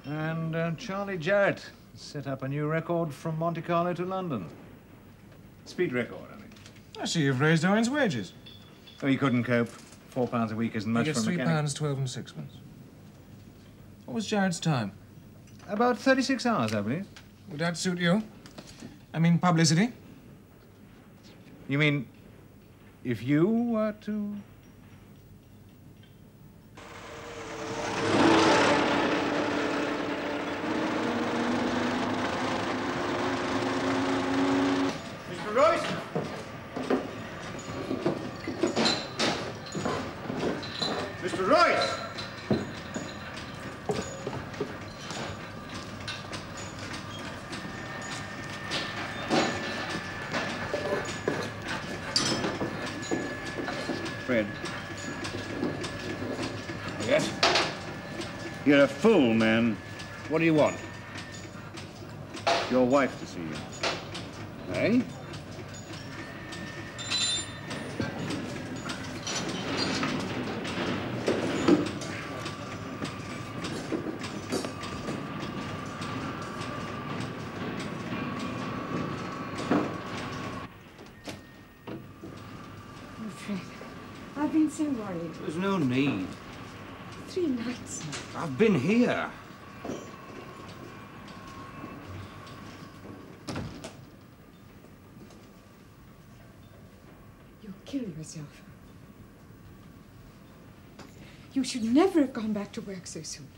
And uh, Charlie Jarrott set up a new record from Monte Carlo to London. Speed record, I mean. I see you've raised Owen's wages. Oh, he couldn't cope. Four pounds a week isn't He much gets for a three mechanic. pounds, twelve and sixpence. What was Jarrott's time? About 36 hours, I believe. Would that suit you? I mean, publicity? You mean if you were to... Royce. Mr. Royce. Fred. Yes? You're a fool, man. What do you want? Your wife to see you. Eh? I've been here. You'll kill yourself. You should never have gone back to work so soon.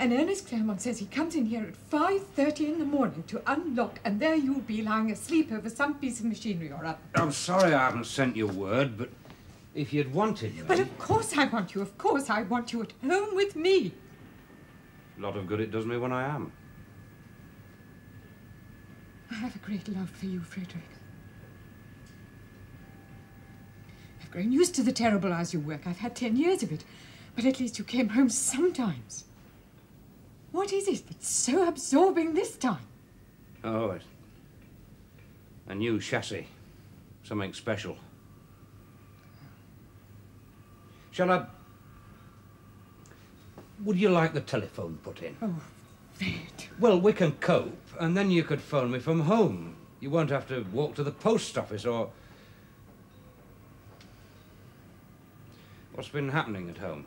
And Ernest Claremont says he comes in here at 5.30 in the morning to unlock, and there you'll be lying asleep over some piece of machinery or other. I'm sorry I haven't sent you word, but if you'd wanted me... But of course I want you. Of course I want you at home with me. A lot of good it does me when I am. I have a great love for you, Frederick. I've grown used to the terrible hours you work. I've had ten years of it. But at least you came home sometimes. What is it that's so absorbing this time? Oh, it's a new chassis. Something special. Shall I... Would you like the telephone put in? Oh, Fred. Well, we can cope, and then you could phone me from home. You won't have to walk to the post office or... What's been happening at home?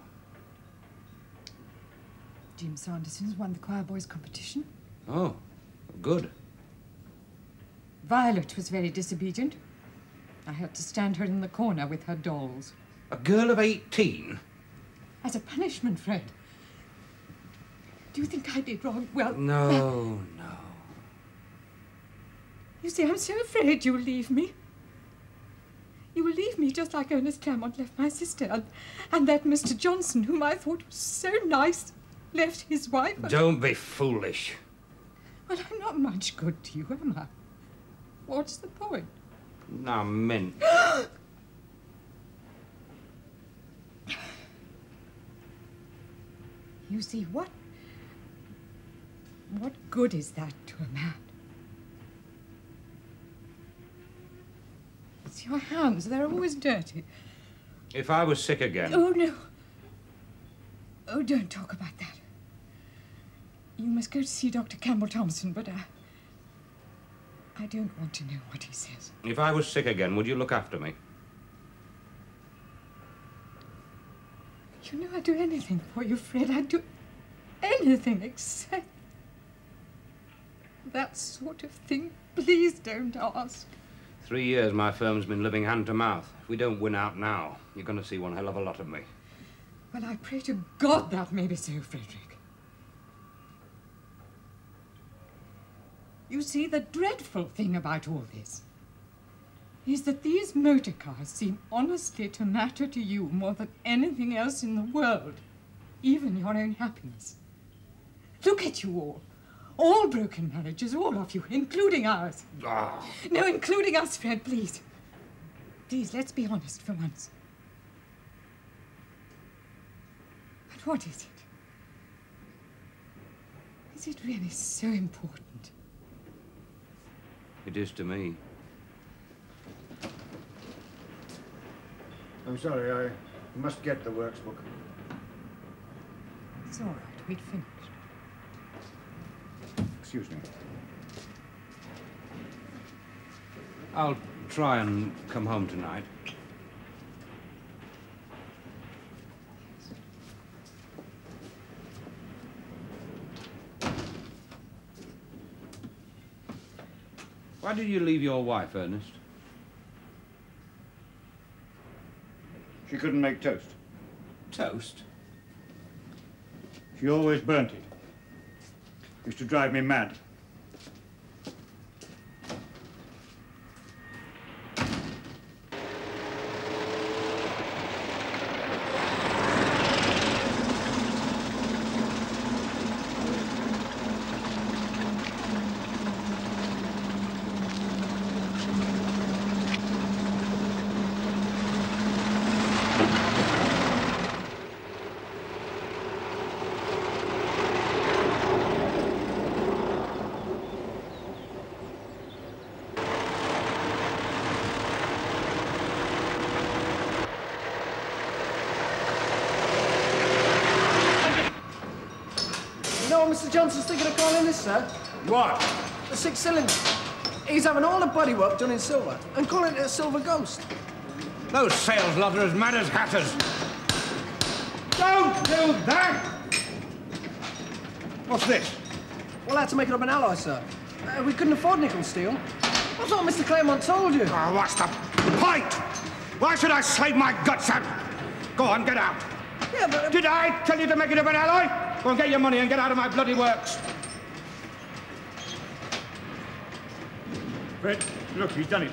Jim Sanderson's won the choir boys competition. Oh, good. Violet was very disobedient. I had to stand her in the corner with her dolls. A girl of 18? As a punishment, Fred. Do you think I did wrong? Well, No, no. you see, I'm so afraid you'll leave me. You will leave me just like Ernest Claremont left my sister, and, and that Mr. Johnson, whom I thought was so nice, left his wife. Don't be foolish. Well, I'm not much good to you, am I? What's the point? Now, mint. You see, what. What good is that to a man? It's your hands, they're always dirty. If I was sick again... Oh, no. Oh, don't talk about that. You must go to see Dr. Campbell Thompson, but I. I don't want to know what he says. If I was sick again, would you look after me? You know I'd do anything for you, Fred. I'd do anything except that sort of thing. Please don't ask. Three years my firm's been living hand to mouth. If we don't win out now, you're going to see one hell of a lot of me. Well, I pray to God that may be so, Frederick. You see, the dreadful thing about all this is that these motor cars seem honestly to matter to you more than anything else in the world, even your own happiness. Look at you all. All broken marriages, all of you, including ours. Ah, No, including us, Fred, please. Please, let's be honest for once. But what is it? Is it really so important? it is to me. I'm sorry, I must get the works book. It's all right, we'd finished. Excuse me. I'll try and come home tonight. Why did you leave your wife, Ernest? She couldn't make toast. Toast? She always burnt it. Used to drive me mad. Mr. Johnson's thinking of calling this, sir? What? The six cylinder. He's having all the bodywork done in silver and calling it a silver ghost. Those sales lot are as mad as hatters. Don't do that! What's this? We'll have to make it up an alloy, sir. Uh, we couldn't afford nickel steel. That's what Mr. Claremont told you. Oh, what's the point? Why should I slave my guts out? Go on, get out. Yeah, but... Did I tell you to make it up an alloy? Go and get your money and get out of my bloody works. Fred, look, he's done it.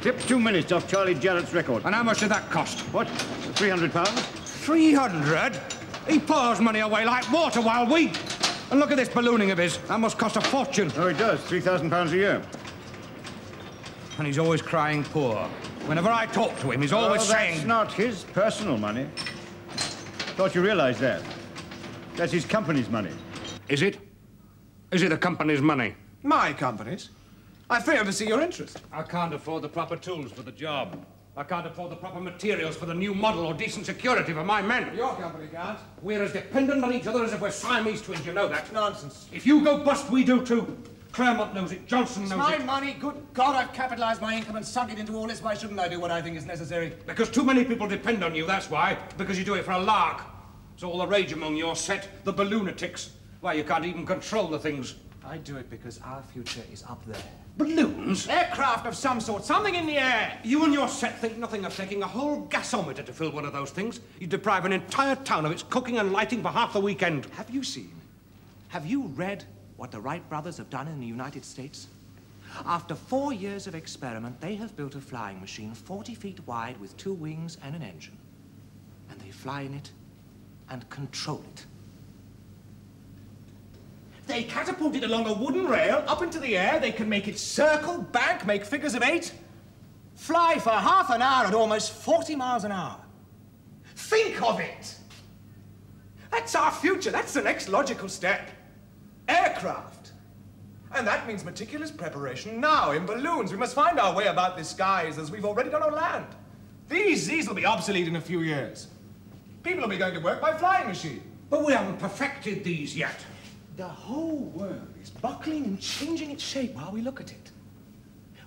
Clipped two minutes off Charlie Jarrott's record. And how much did that cost? What? Three hundred pounds? Three hundred? He pours money away like water while we... And look at this ballooning of his. That must cost a fortune. Oh, it does. Three thousand pounds a year. And he's always crying poor. Whenever I talk to him, he's always oh, saying... that's not his personal money. Thought you realized that. That's his company's money. Is it? Is it the company's money? My company's? I fail to see your interest. I can't afford the proper tools for the job. I can't afford the proper materials for the new model or decent security for my men. Your company can't. We're as dependent on each other as if we're Siamese twins, you know that. Nonsense. If you go bust, we do too. Claremont knows it, Johnson It's knows my it. money. Good God, I've capitalized my income and sunk it into all this. Why shouldn't I do what I think is necessary? Because too many people depend on you, that's why. Because you do it for a lark. It's all the rage among your set, the balloonatics. Why, you can't even control the things. I do it because our future is up there. Balloons? Aircraft of some sort, something in the air. You and your set think nothing of taking a whole gasometer to fill one of those things. You deprive an entire town of its cooking and lighting for half the weekend. Have you seen? Have you read what the Wright brothers have done in the United States? After four years of experiment, they have built a flying machine 40 feet wide with two wings and an engine. And they fly in it and control it. They catapult it along a wooden rail up into the air. They can make it circle, bank, make figures of eight, fly for half an hour at almost 40 miles an hour. Think of it! That's our future. That's the next logical step. Aircraft. And that means meticulous preparation now in balloons. We must find our way about the skies as we've already done on land. These, these will be obsolete in a few years. People will be going to work by flying machine. But we haven't perfected these yet. The whole world is buckling and changing its shape while we look at it.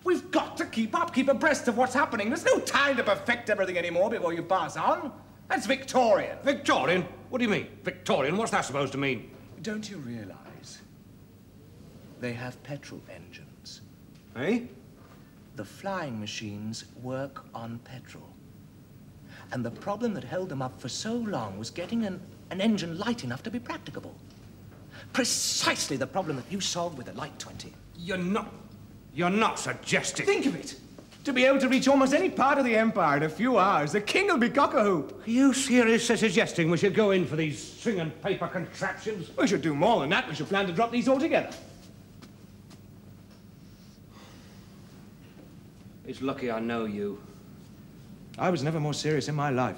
We've got to keep up, keep abreast of what's happening. There's no time to perfect everything anymore before you pass on. That's Victorian. Victorian? What do you mean? Victorian? What's that supposed to mean? Don't you realize they have petrol engines? Eh? The flying machines work on petrol. And the problem that held them up for so long was getting an, an engine light enough to be practicable. Precisely the problem that you solved with the Light 20. You're not... You're not suggesting... Think of it! To be able to reach almost any part of the Empire in a few hours, the king will be cock-a-hoop. Are you seriously suggesting we should go in for these string and paper contraptions? We should do more than that. We should plan to drop these altogether. It's lucky I know you. I was never more serious in my life.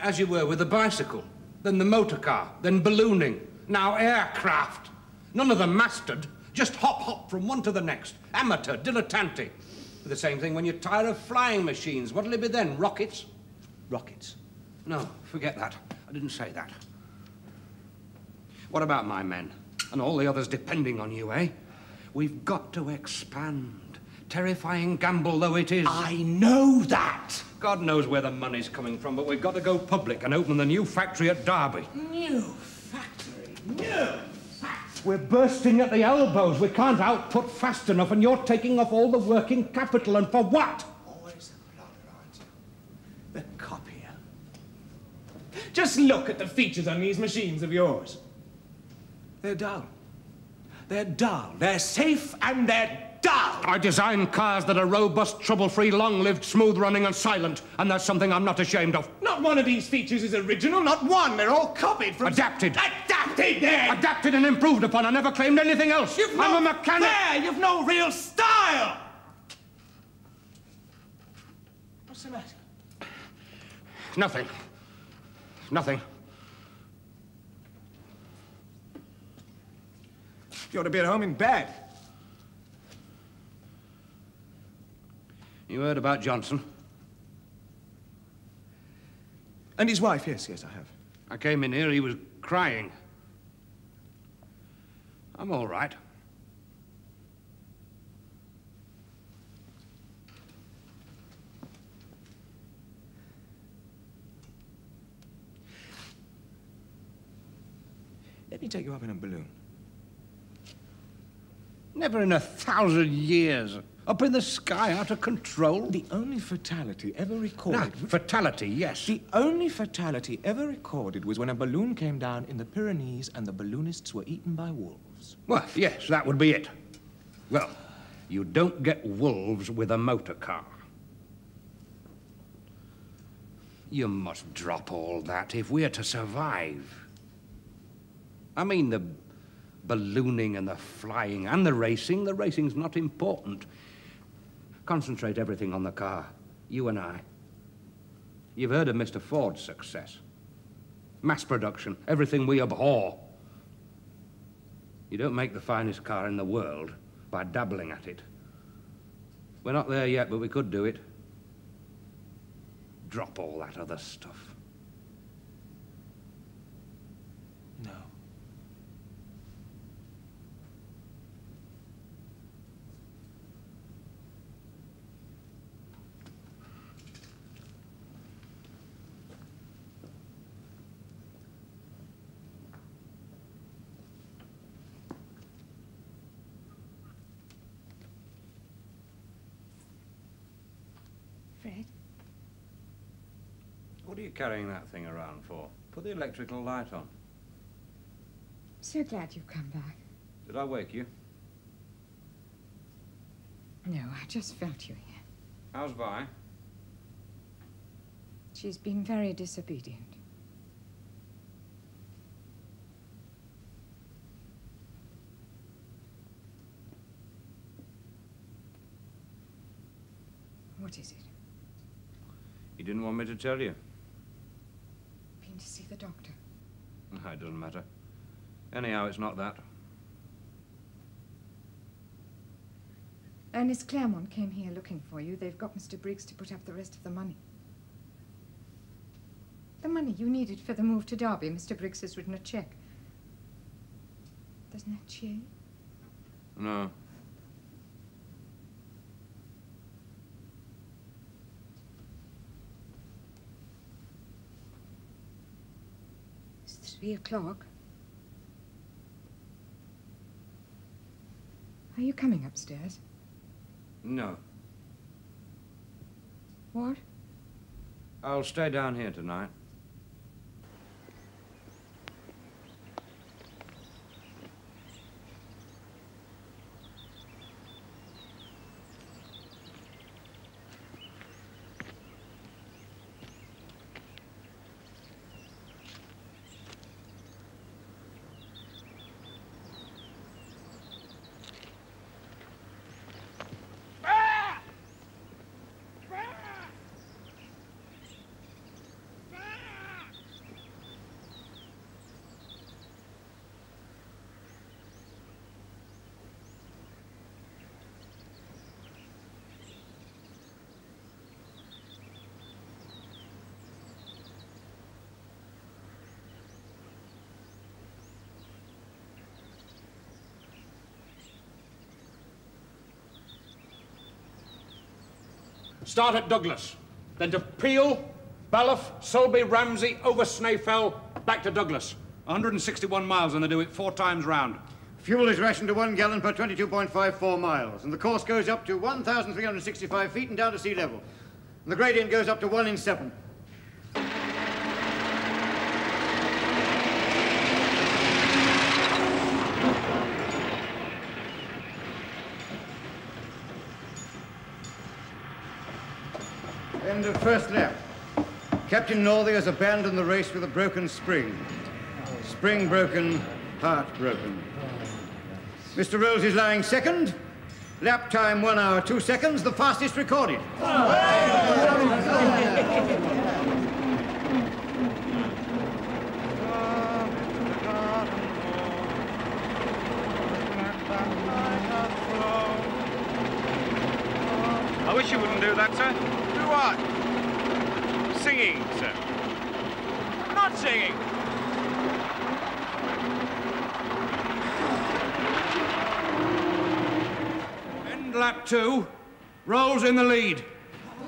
As you were with the bicycle, then the motor car, then ballooning, now aircraft. None of them mastered. Just hop, hop from one to the next. Amateur, dilettante. The same thing when you tire of flying machines. What'll it be then? Rockets? Rockets. No, forget that. I didn't say that. What about my men? And all the others depending on you, eh? We've got to expand. Terrifying gamble though it is. I know that. God knows where the money's coming from, but we've got to go public and open the new factory at Derby. New factory. New factory? We're bursting at the elbows. We can't output fast enough, and you're taking off all the working capital. And for what? Always a plotter, aren't you? The copier. Just look at the features on these machines of yours. They're dull. They're dull. They're safe and they're dull. I design cars that are robust, trouble-free, long-lived, smooth-running, and silent, and that's something I'm not ashamed of. Not one of these features is original. Not one. They're all copied from. Adapted. Adapted there. Adapted and improved upon. I never claimed anything else. You've I'm no a mechanic. There, you've no real style. What's the matter? Nothing. Nothing. You ought to be at home in bed. You heard about Johnson? And his wife, yes, yes, I have. I came in here, he was crying. I'm all right. Let me take you up in a balloon. Never in a thousand years. Up in the sky, out of control. The only fatality ever recorded. No, fatality, yes. The only fatality ever recorded was when a balloon came down in the Pyrenees and the balloonists were eaten by wolves. Well, yes, that would be it. Well, you don't get wolves with a motor car. You must drop all that if we're to survive. I mean, the ballooning and the flying and the racing. The racing's not important. Concentrate everything on the car, you and I. You've heard of Mr. Ford's success. Mass production, everything we abhor. You don't make the finest car in the world by dabbling at it. We're not there yet, but we could do it. Drop all that other stuff. No. Fred? What are you carrying that thing around for? Put the electrical light on. So glad you've come back. Did I wake you? No, I just felt you here. How's Vi? She's been very disobedient. What is it? You didn't want me to tell you. Been to see the doctor. It doesn't matter. Anyhow, it's not that. Ernest Claremont came here looking for you. They've got Mr. Briggs to put up the rest of the money. The money you needed for the move to Derby. Mr. Briggs has written a check. Doesn't that cheer you? No. It's three o'clock. Are you coming upstairs? No. What? I'll stay down here tonight. Start at Douglas, then to Peel, Ballaugh, Sulby, Ramsey, over Snaefell, back to Douglas. 161 miles, and they do it four times round. Fuel is rationed to one gallon per 22.54 miles, and the course goes up to 1,365 feet and down to sea level. And the gradient goes up to one in seven. End of first lap. Captain Northey has abandoned the race with a broken spring. Spring broken, heart broken. Mr. Rolls is lying second. Lap time one hour, two seconds, the fastest recorded. I wish you wouldn't do that, sir. Do what? singing, sir. Not singing. End lap two. Rolls in the lead.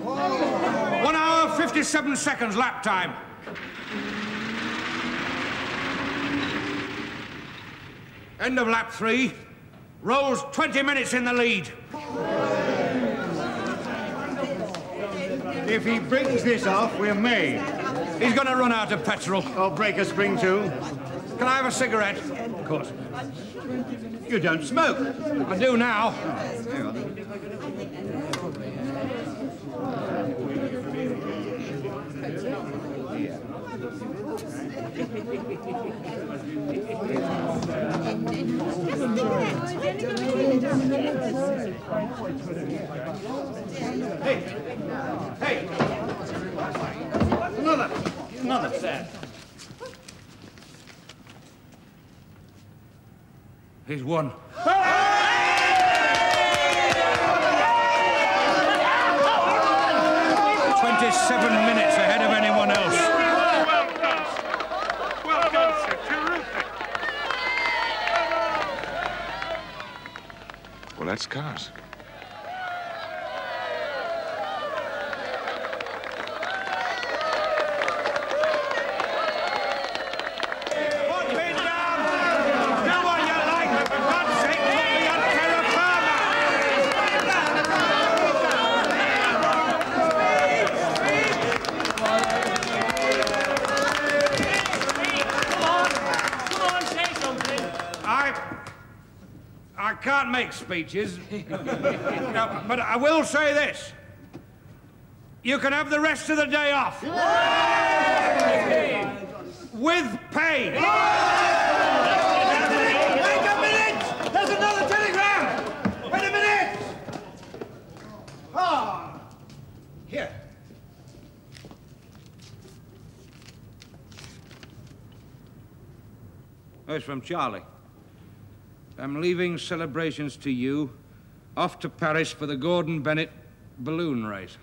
Whoa. One hour, 57 seconds lap time. End of lap three. Rolls 20 minutes in the lead. If he brings this off, we're made. He's going to run out of petrol. I'll break a spring too. Can I have a cigarette? Of course. You don't smoke. I do now. Hey! Hey! Another! Another, sir. He's won. Twenty-seven minutes eh ahead of anyone else. Well done. Well done, sir. Terrific. Well, that's cars. Put me down! Do what you like, but for God's sake, put me on terra firma! I... I can't make speeches. No, but I will say this. You can have the rest of the day off. With pay. Wait a minute! There's another telegram! Wait a minute! Ah! Here. Oh, it's from Charlie. I'm leaving celebrations to you, off to Paris for the Gordon Bennett balloon race.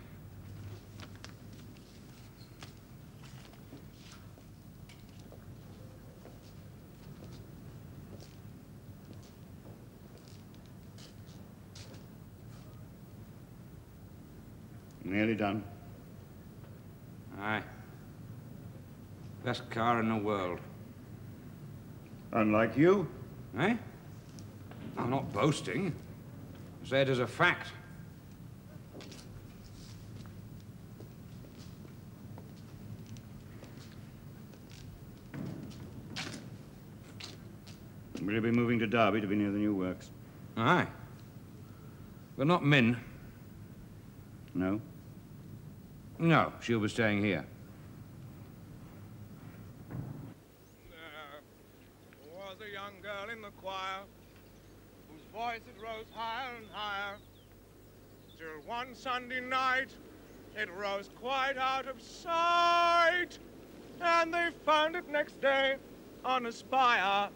Nearly done. Aye. Best car in the world. Unlike you. Boasting. Say it as a fact. Will you be moving to Derby to be near the new works? Aye. But not Min. No? No, she'll be staying here. was a young girl in the choir whose voice it rose higher and higher till one Sunday night it rose quite out of sight and they found it next day on a spire.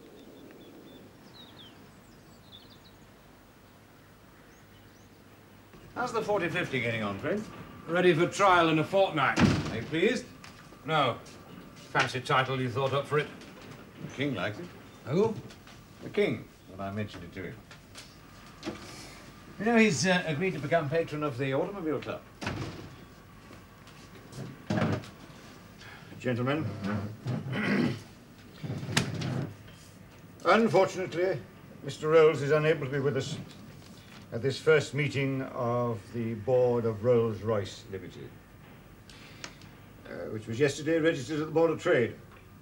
How's the 4050 getting on, Fred? Ready for trial in a fortnight. Are you pleased? No. Fancy title you thought up for it. The king likes it. Who? The king, when I mentioned it to him. You know, he's uh, agreed to become patron of the Automobile Club. Gentlemen. Unfortunately, Mr. Rolls is unable to be with us at this first meeting of the Board of Rolls-Royce Limited, uh, which was yesterday registered at the Board of Trade.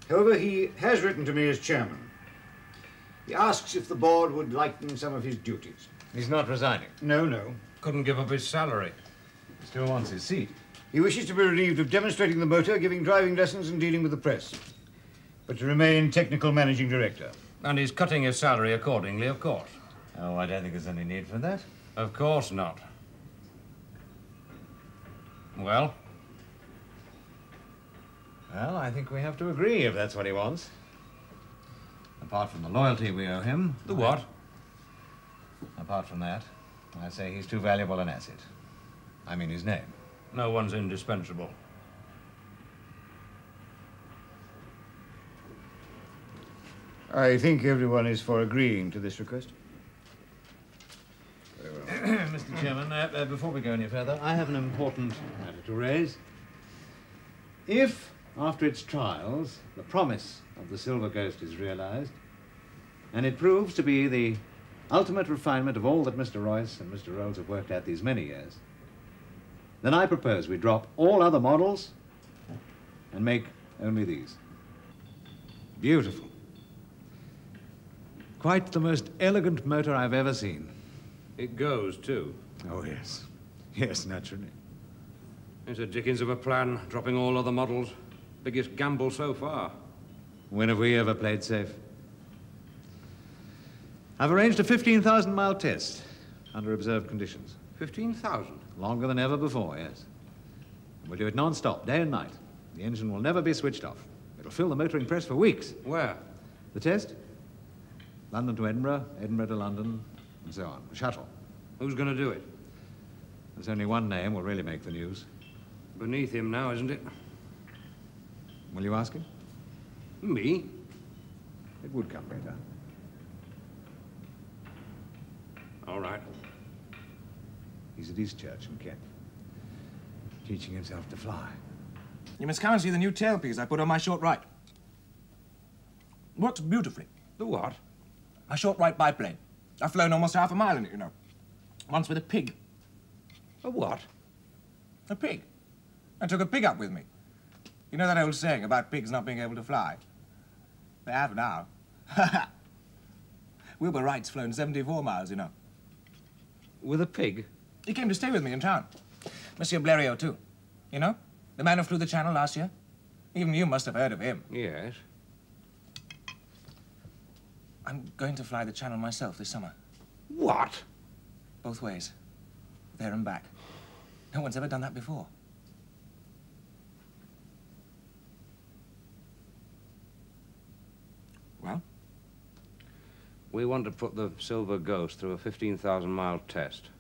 However, he has written to me as chairman. He asks if the board would lighten some of his duties. He's not resigning. No, no. Couldn't give up his salary. He still wants his seat. He wishes to be relieved of demonstrating the motor, giving driving lessons, and dealing with the press, but to remain technical managing director. And he's cutting his salary accordingly, of course. Oh, I don't think there's any need for that. Of course not. Well? Well, I think we have to agree if that's what he wants. Apart from the loyalty we owe him. The what? Apart from that, I say he's too valuable an asset. I mean his name. No one's indispensable. I think everyone is for agreeing to this request. Very well. Mr. Chairman, uh, uh, before we go any further, I have an important matter to raise. If, after its trials, the promise of the Silver Ghost is realized, and it proves to be the ultimate refinement of all that Mr. Royce and Mr. Rolls have worked at these many years, then I propose we drop all other models and make only these. Beautiful. Quite the most elegant motor I've ever seen. It goes, too. Oh, yes. Yes, naturally. It's a dickens of a plan, dropping all other models. Biggest gamble so far. When have we ever played safe? I've arranged a 15,000 mile test under observed conditions. 15,000? Longer than ever before, yes. And we'll do it non-stop, day and night. The engine will never be switched off. It'll fill the motoring press for weeks. Where? The test? London to Edinburgh, Edinburgh to London, and so on. Shuttle. Who's going to do it? There's only one name will really make the news. Beneath him now, isn't it? Will you ask him? Me? It would come better. All right. He's at Eastchurch in Kent, teaching himself to fly. You must come and see the new tailpiece I put on my Short-Wright. Works beautifully. The what? My Short-Wright biplane. I've flown almost half a mile in it, you know. Once with a pig. A what? A pig. I took a pig up with me. You know that old saying about pigs not being able to fly? They have now. Wilbur Wright's flown 74 miles, you know. With a pig? He came to stay with me in town. Monsieur Blériot, too. You know? The man who flew the channel last year? Even you must have heard of him. Yes. I'm going to fly the channel myself this summer. What? Both ways. There and back. No one's ever done that before. Well? We want to put the Silver Ghost through a 15,000 mile test.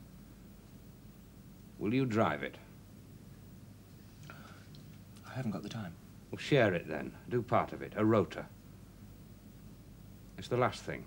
Will you drive it? I haven't got the time. Well, share it then. Do part of it. A rotor. It's the last thing.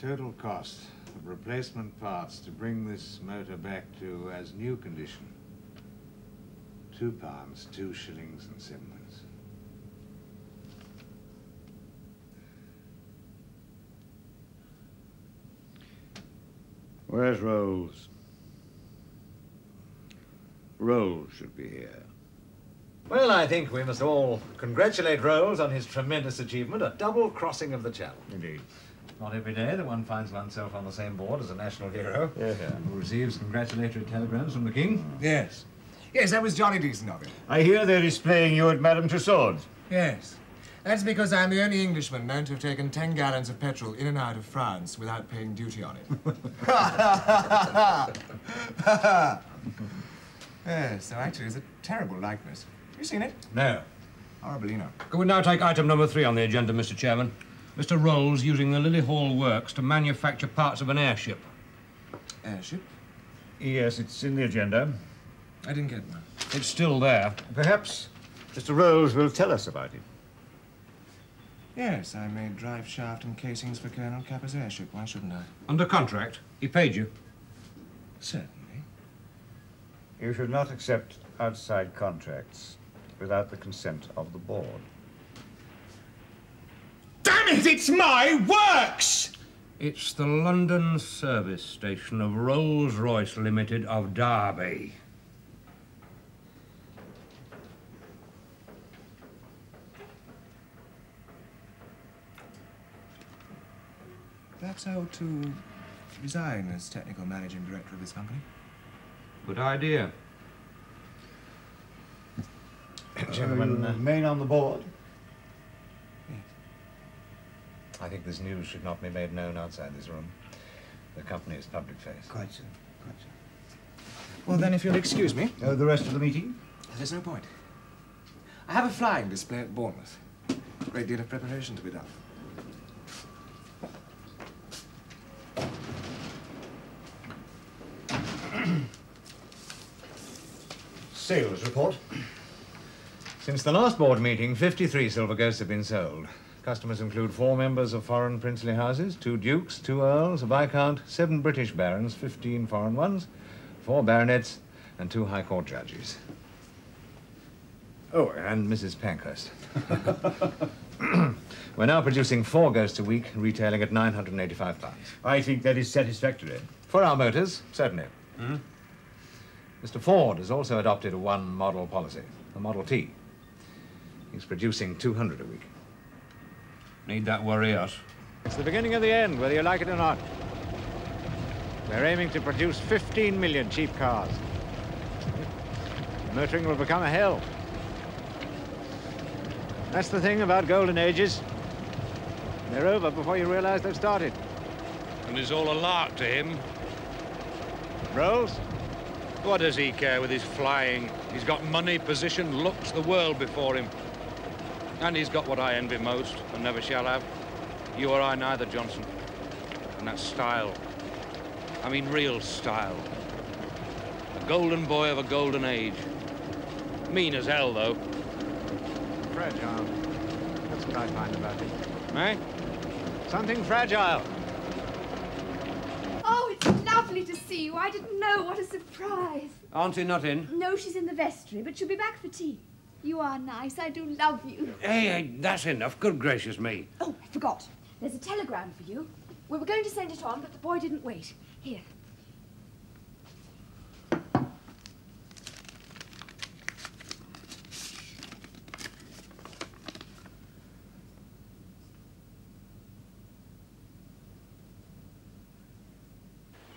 Total cost of replacement parts to bring this motor back to as new condition. Two pounds, two shillings and sevenpence. Where's Rolls? Rolls should be here. Well, I think we must all congratulate Rolls on his tremendous achievement, a double crossing of the channel. Indeed. Not every day that one finds oneself on the same board as a national hero. Yes. Who receives congratulatory telegrams from the king. Yes. Yes, that was jolly decent of him. I hear they're displaying you at Madame Tussaud's. Yes. That's because I'm the only Englishman known to have taken 10 gallons of petrol in and out of France without paying duty on it. yes, so actually, it's a terrible likeness. Have You seen it? No. Horrible, you know. Can we now take item number three on the agenda, Mr. Chairman? Mr. Rolls using the Lillie Hall Works to manufacture parts of an airship. Airship? Yes, it's in the agenda. I didn't get one. It's still there. Perhaps Mr. Rolls will tell us about it. Yes, I made drive shaft and casings for Colonel Capper's airship. Why shouldn't I? Under contract? He paid you? Certainly. You should not accept outside contracts without the consent of the board. Damn it, it's my works! It's the London Service Station of Rolls-Royce Limited of Derby. That's how to resign as technical managing director of this company. Good idea. Gentlemen, uh, remain on the board. I think this news should not be made known outside this room. The company is public face. Quite so. Quite so. Well, then, if you'll excuse me. Uh, the rest of the meeting? There's no point. I have a flying display at Bournemouth. A great deal of preparation to be done. Sales report. Since the last board meeting, 53 silver ghosts have been sold. Customers include four members of foreign princely houses, two dukes, two earls, a viscount, seven British barons, 15 foreign ones, four baronets, and two high court judges. Oh, and Mrs. Pankhurst. We're now producing four ghosts a week, retailing at 985 pounds. I think that is satisfactory. For our motors, certainly. Hmm? Mr. Ford has also adopted a one model policy, the Model T. He's producing 200 a week. Need that worry us? It's the beginning of the end, whether you like it or not. We're aiming to produce 15 million cheap cars. Motoring will become a hell. That's the thing about golden ages. They're over before you realize they've started. And it's all a lark to him. Rolls? What does he care with his flying? He's got money, position, looks, the world before him. And he's got what I envy most, and never shall have. You or I neither, Johnson. And that's style. I mean real style. A golden boy of a golden age. Mean as hell, though. Fragile. That's what I find about him. Eh? Something fragile. Oh, it's lovely to see you. I didn't know. What a surprise. Auntie not in? No, she's in the vestry, but she'll be back for tea. You are nice. I do love you. Hey, hey, that's enough. Good gracious me. Oh, I forgot. There's a telegram for you. We were going to send it on, but the boy didn't wait. Here.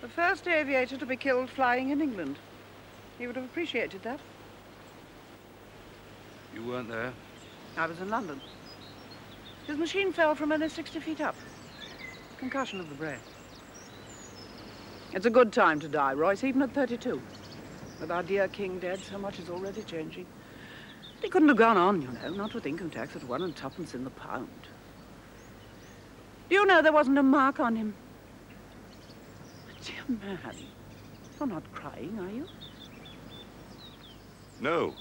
The first aviator to be killed flying in England. He would have appreciated that. You weren't there? I was in London. His machine fell from only 60 feet up. Concussion of the brain. It's a good time to die, Royce, even at 32. With our dear king dead, so much is already changing. He couldn't have gone on, you know, not with income tax at one and twopence in the pound. Do you know there wasn't a mark on him? Dear man, you're not crying, are you? No.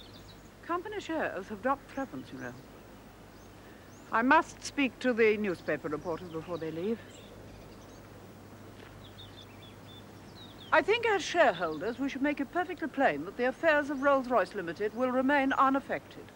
Company shares have dropped threepence, you know. I must speak to the newspaper reporters before they leave. I think as shareholders we should make it perfectly plain that the affairs of Rolls-Royce Limited will remain unaffected.